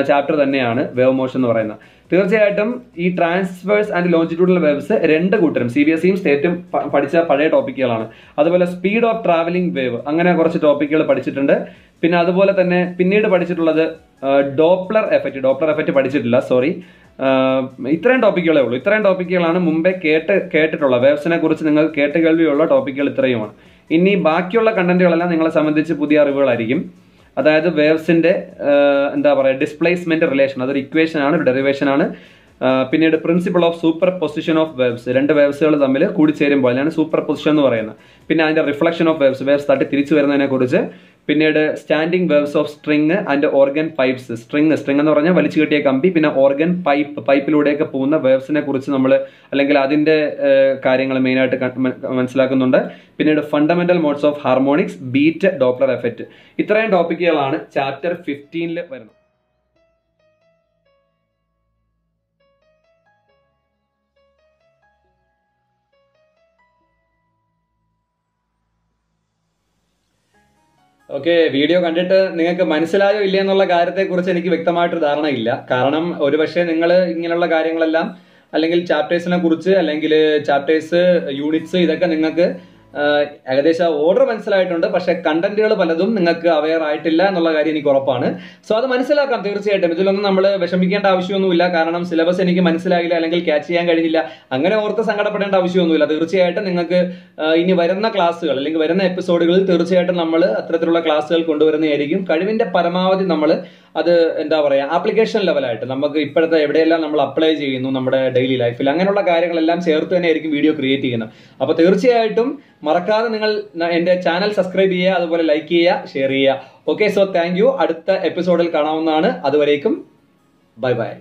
ചാപ്റ്റർ തന്നെയാണ് വേവ് മോഷൻ എന്ന് പറയുന്നത് തീർച്ചയായിട്ടും ഈ ട്രാൻസ്ഫേഴ്സ് ആൻഡ് ലോഞ്ചിറ്റ്യൂഡൽ വേവ്സ് രണ്ട് കൂട്ടരും സി ബി സിയും സ്റ്റേറ്റും പഠിച്ച പഴയ ടോപ്പിക്കുകളാണ് അതുപോലെ സ്പീഡ് ഓഫ് ട്രാവലിംഗ് വേവ് അങ്ങനെ കുറച്ച് ടോപ്പിക്കുകൾ പഠിച്ചിട്ടുണ്ട് പിന്നെ അതുപോലെ തന്നെ പിന്നീട് പഠിച്ചിട്ടുള്ളത് ഡോപ്ലർ എഫക്റ്റ് ഡോപ്ലർ എഫക്റ്റ് പഠിച്ചിട്ടില്ല സോറി ഇത്രയും ടോപ്പിക്കുകളേ ഉള്ളൂ ഇത്രയും ടോപ്പിക്കുകളാണ് മുമ്പേ കേട്ട് കേട്ടിട്ടുള്ള വേവ്സിനെ കുറിച്ച് നിങ്ങൾ കേട്ട് കേൾവിയുള്ള ടോപ്പിക്കുകൾ ഇത്രയുമാണ് ഇനി ബാക്കിയുള്ള കണ്ടന്റുകളെല്ലാം നിങ്ങളെ സംബന്ധിച്ച് പുതിയ അറിവുകളായിരിക്കും അതായത് വേവ്സിന്റെ എന്താ പറയുക ഡിസ്പ്ലേസ്മെന്റ് റിലേഷൻ അതൊരു ഇക്വേഷൻ ആണ് ഡെറിവേഷൻ ആണ് പിന്നീട് principle of superposition of waves രണ്ട് വേവ്സുകൾ തമ്മിൽ കൂടിച്ചേരുമ്പോൾ അതിനാണ് സൂപ്പർ പൊസിഷൻ എന്ന് പറയുന്നത് പിന്നെ അതിന്റെ റിഫ്ലക്ഷൻ ഓഫ് വേവ്സ് വേവ്സ് തട്ടി തിരിച്ചു വരുന്നതിനെ കുറിച്ച് പിന്നീട് standing waves of string and organ pipes string string എന്ന് പറഞ്ഞാൽ വലിച്ചു കെട്ടിയ കമ്പി പിന്നെ ഓർഗൻ പൈപ്പ് പൈപ്പിലൂടെയൊക്കെ പോകുന്ന വേവ്സിനെ കുറിച്ച് നമ്മൾ അല്ലെങ്കിൽ അതിൻ്റെ കാര്യങ്ങൾ മെയിനായിട്ട് മനസ്സിലാക്കുന്നുണ്ട് പിന്നീട് fundamental modes of harmonics beat Doppler effect ഇത്രയും ടോപ്പിക്കുകളാണ് ചാപ്റ്റർ ഫിഫ്റ്റീനിൽ വരുന്നത് ഓക്കെ വീഡിയോ കണ്ടിട്ട് നിങ്ങൾക്ക് മനസ്സിലായോ ഇല്ല എന്നുള്ള കാര്യത്തെക്കുറിച്ച് എനിക്ക് വ്യക്തമായിട്ടൊരു ധാരണയില്ല കാരണം ഒരുപക്ഷെ നിങ്ങൾ ഇങ്ങനെയുള്ള കാര്യങ്ങളെല്ലാം അല്ലെങ്കിൽ ചാപ്റ്റേഴ്സിനെ കുറിച്ച് അല്ലെങ്കിൽ ചാപ്റ്റേഴ്സ് യൂണിറ്റ്സ് ഇതൊക്കെ നിങ്ങൾക്ക് ഏകദേശം ഓർഡർ മനസ്സിലായിട്ടുണ്ട് പക്ഷെ കണ്ടന്റുകൾ പലതും നിങ്ങൾക്ക് അവെയർ ആയിട്ടില്ല എന്നുള്ള കാര്യം എനിക്ക് ഉറപ്പാണ് സോ അത് മനസ്സിലാക്കാം തീർച്ചയായിട്ടും ഇതിലൊന്നും നമ്മൾ വിഷമിക്കേണ്ട ആവശ്യമൊന്നുമില്ല കാരണം സിലബസ് എനിക്ക് മനസ്സിലായില്ല അല്ലെങ്കിൽ ക്യാച്ച് ചെയ്യാൻ കഴിഞ്ഞില്ല അങ്ങനെ ഓർത്ത് സങ്കടപ്പെടേണ്ട ആവശ്യമൊന്നുമില്ല തീർച്ചയായിട്ടും നിങ്ങൾക്ക് ഇനി വരുന്ന ക്ലാസ്സുകൾ അല്ലെങ്കിൽ വരുന്ന എപ്പിസോഡുകളിൽ തീർച്ചയായിട്ടും നമ്മൾ അത്തരത്തിലുള്ള ക്ലാസ്സുകൾ കൊണ്ടുവരുന്നതായിരിക്കും കഴിവിന്റെ പരമാവധി നമ്മൾ അത് എന്താ പറയുക ആപ്ലിക്കേഷൻ ലെവലായിട്ട് നമുക്ക് ഇപ്പോഴത്തെ എവിടെയെല്ലാം നമ്മൾ അപ്ലൈ ചെയ്യുന്നു നമ്മുടെ ഡെയിലി ലൈഫിൽ അങ്ങനെയുള്ള കാര്യങ്ങളെല്ലാം ചേർത്ത് തന്നെ ആയിരിക്കും വീഡിയോ ക്രിയേറ്റ് ചെയ്യുന്നത് അപ്പോൾ തീർച്ചയായിട്ടും മറക്കാതെ നിങ്ങൾ എൻ്റെ ചാനൽ സബ്സ്ക്രൈബ് ചെയ്യുക അതുപോലെ ലൈക്ക് ചെയ്യുക ഷെയർ ചെയ്യുക ഓക്കെ സോ താങ്ക് അടുത്ത എപ്പിസോഡിൽ കാണാവുന്നതാണ് അതുവരേക്കും ബൈ ബൈ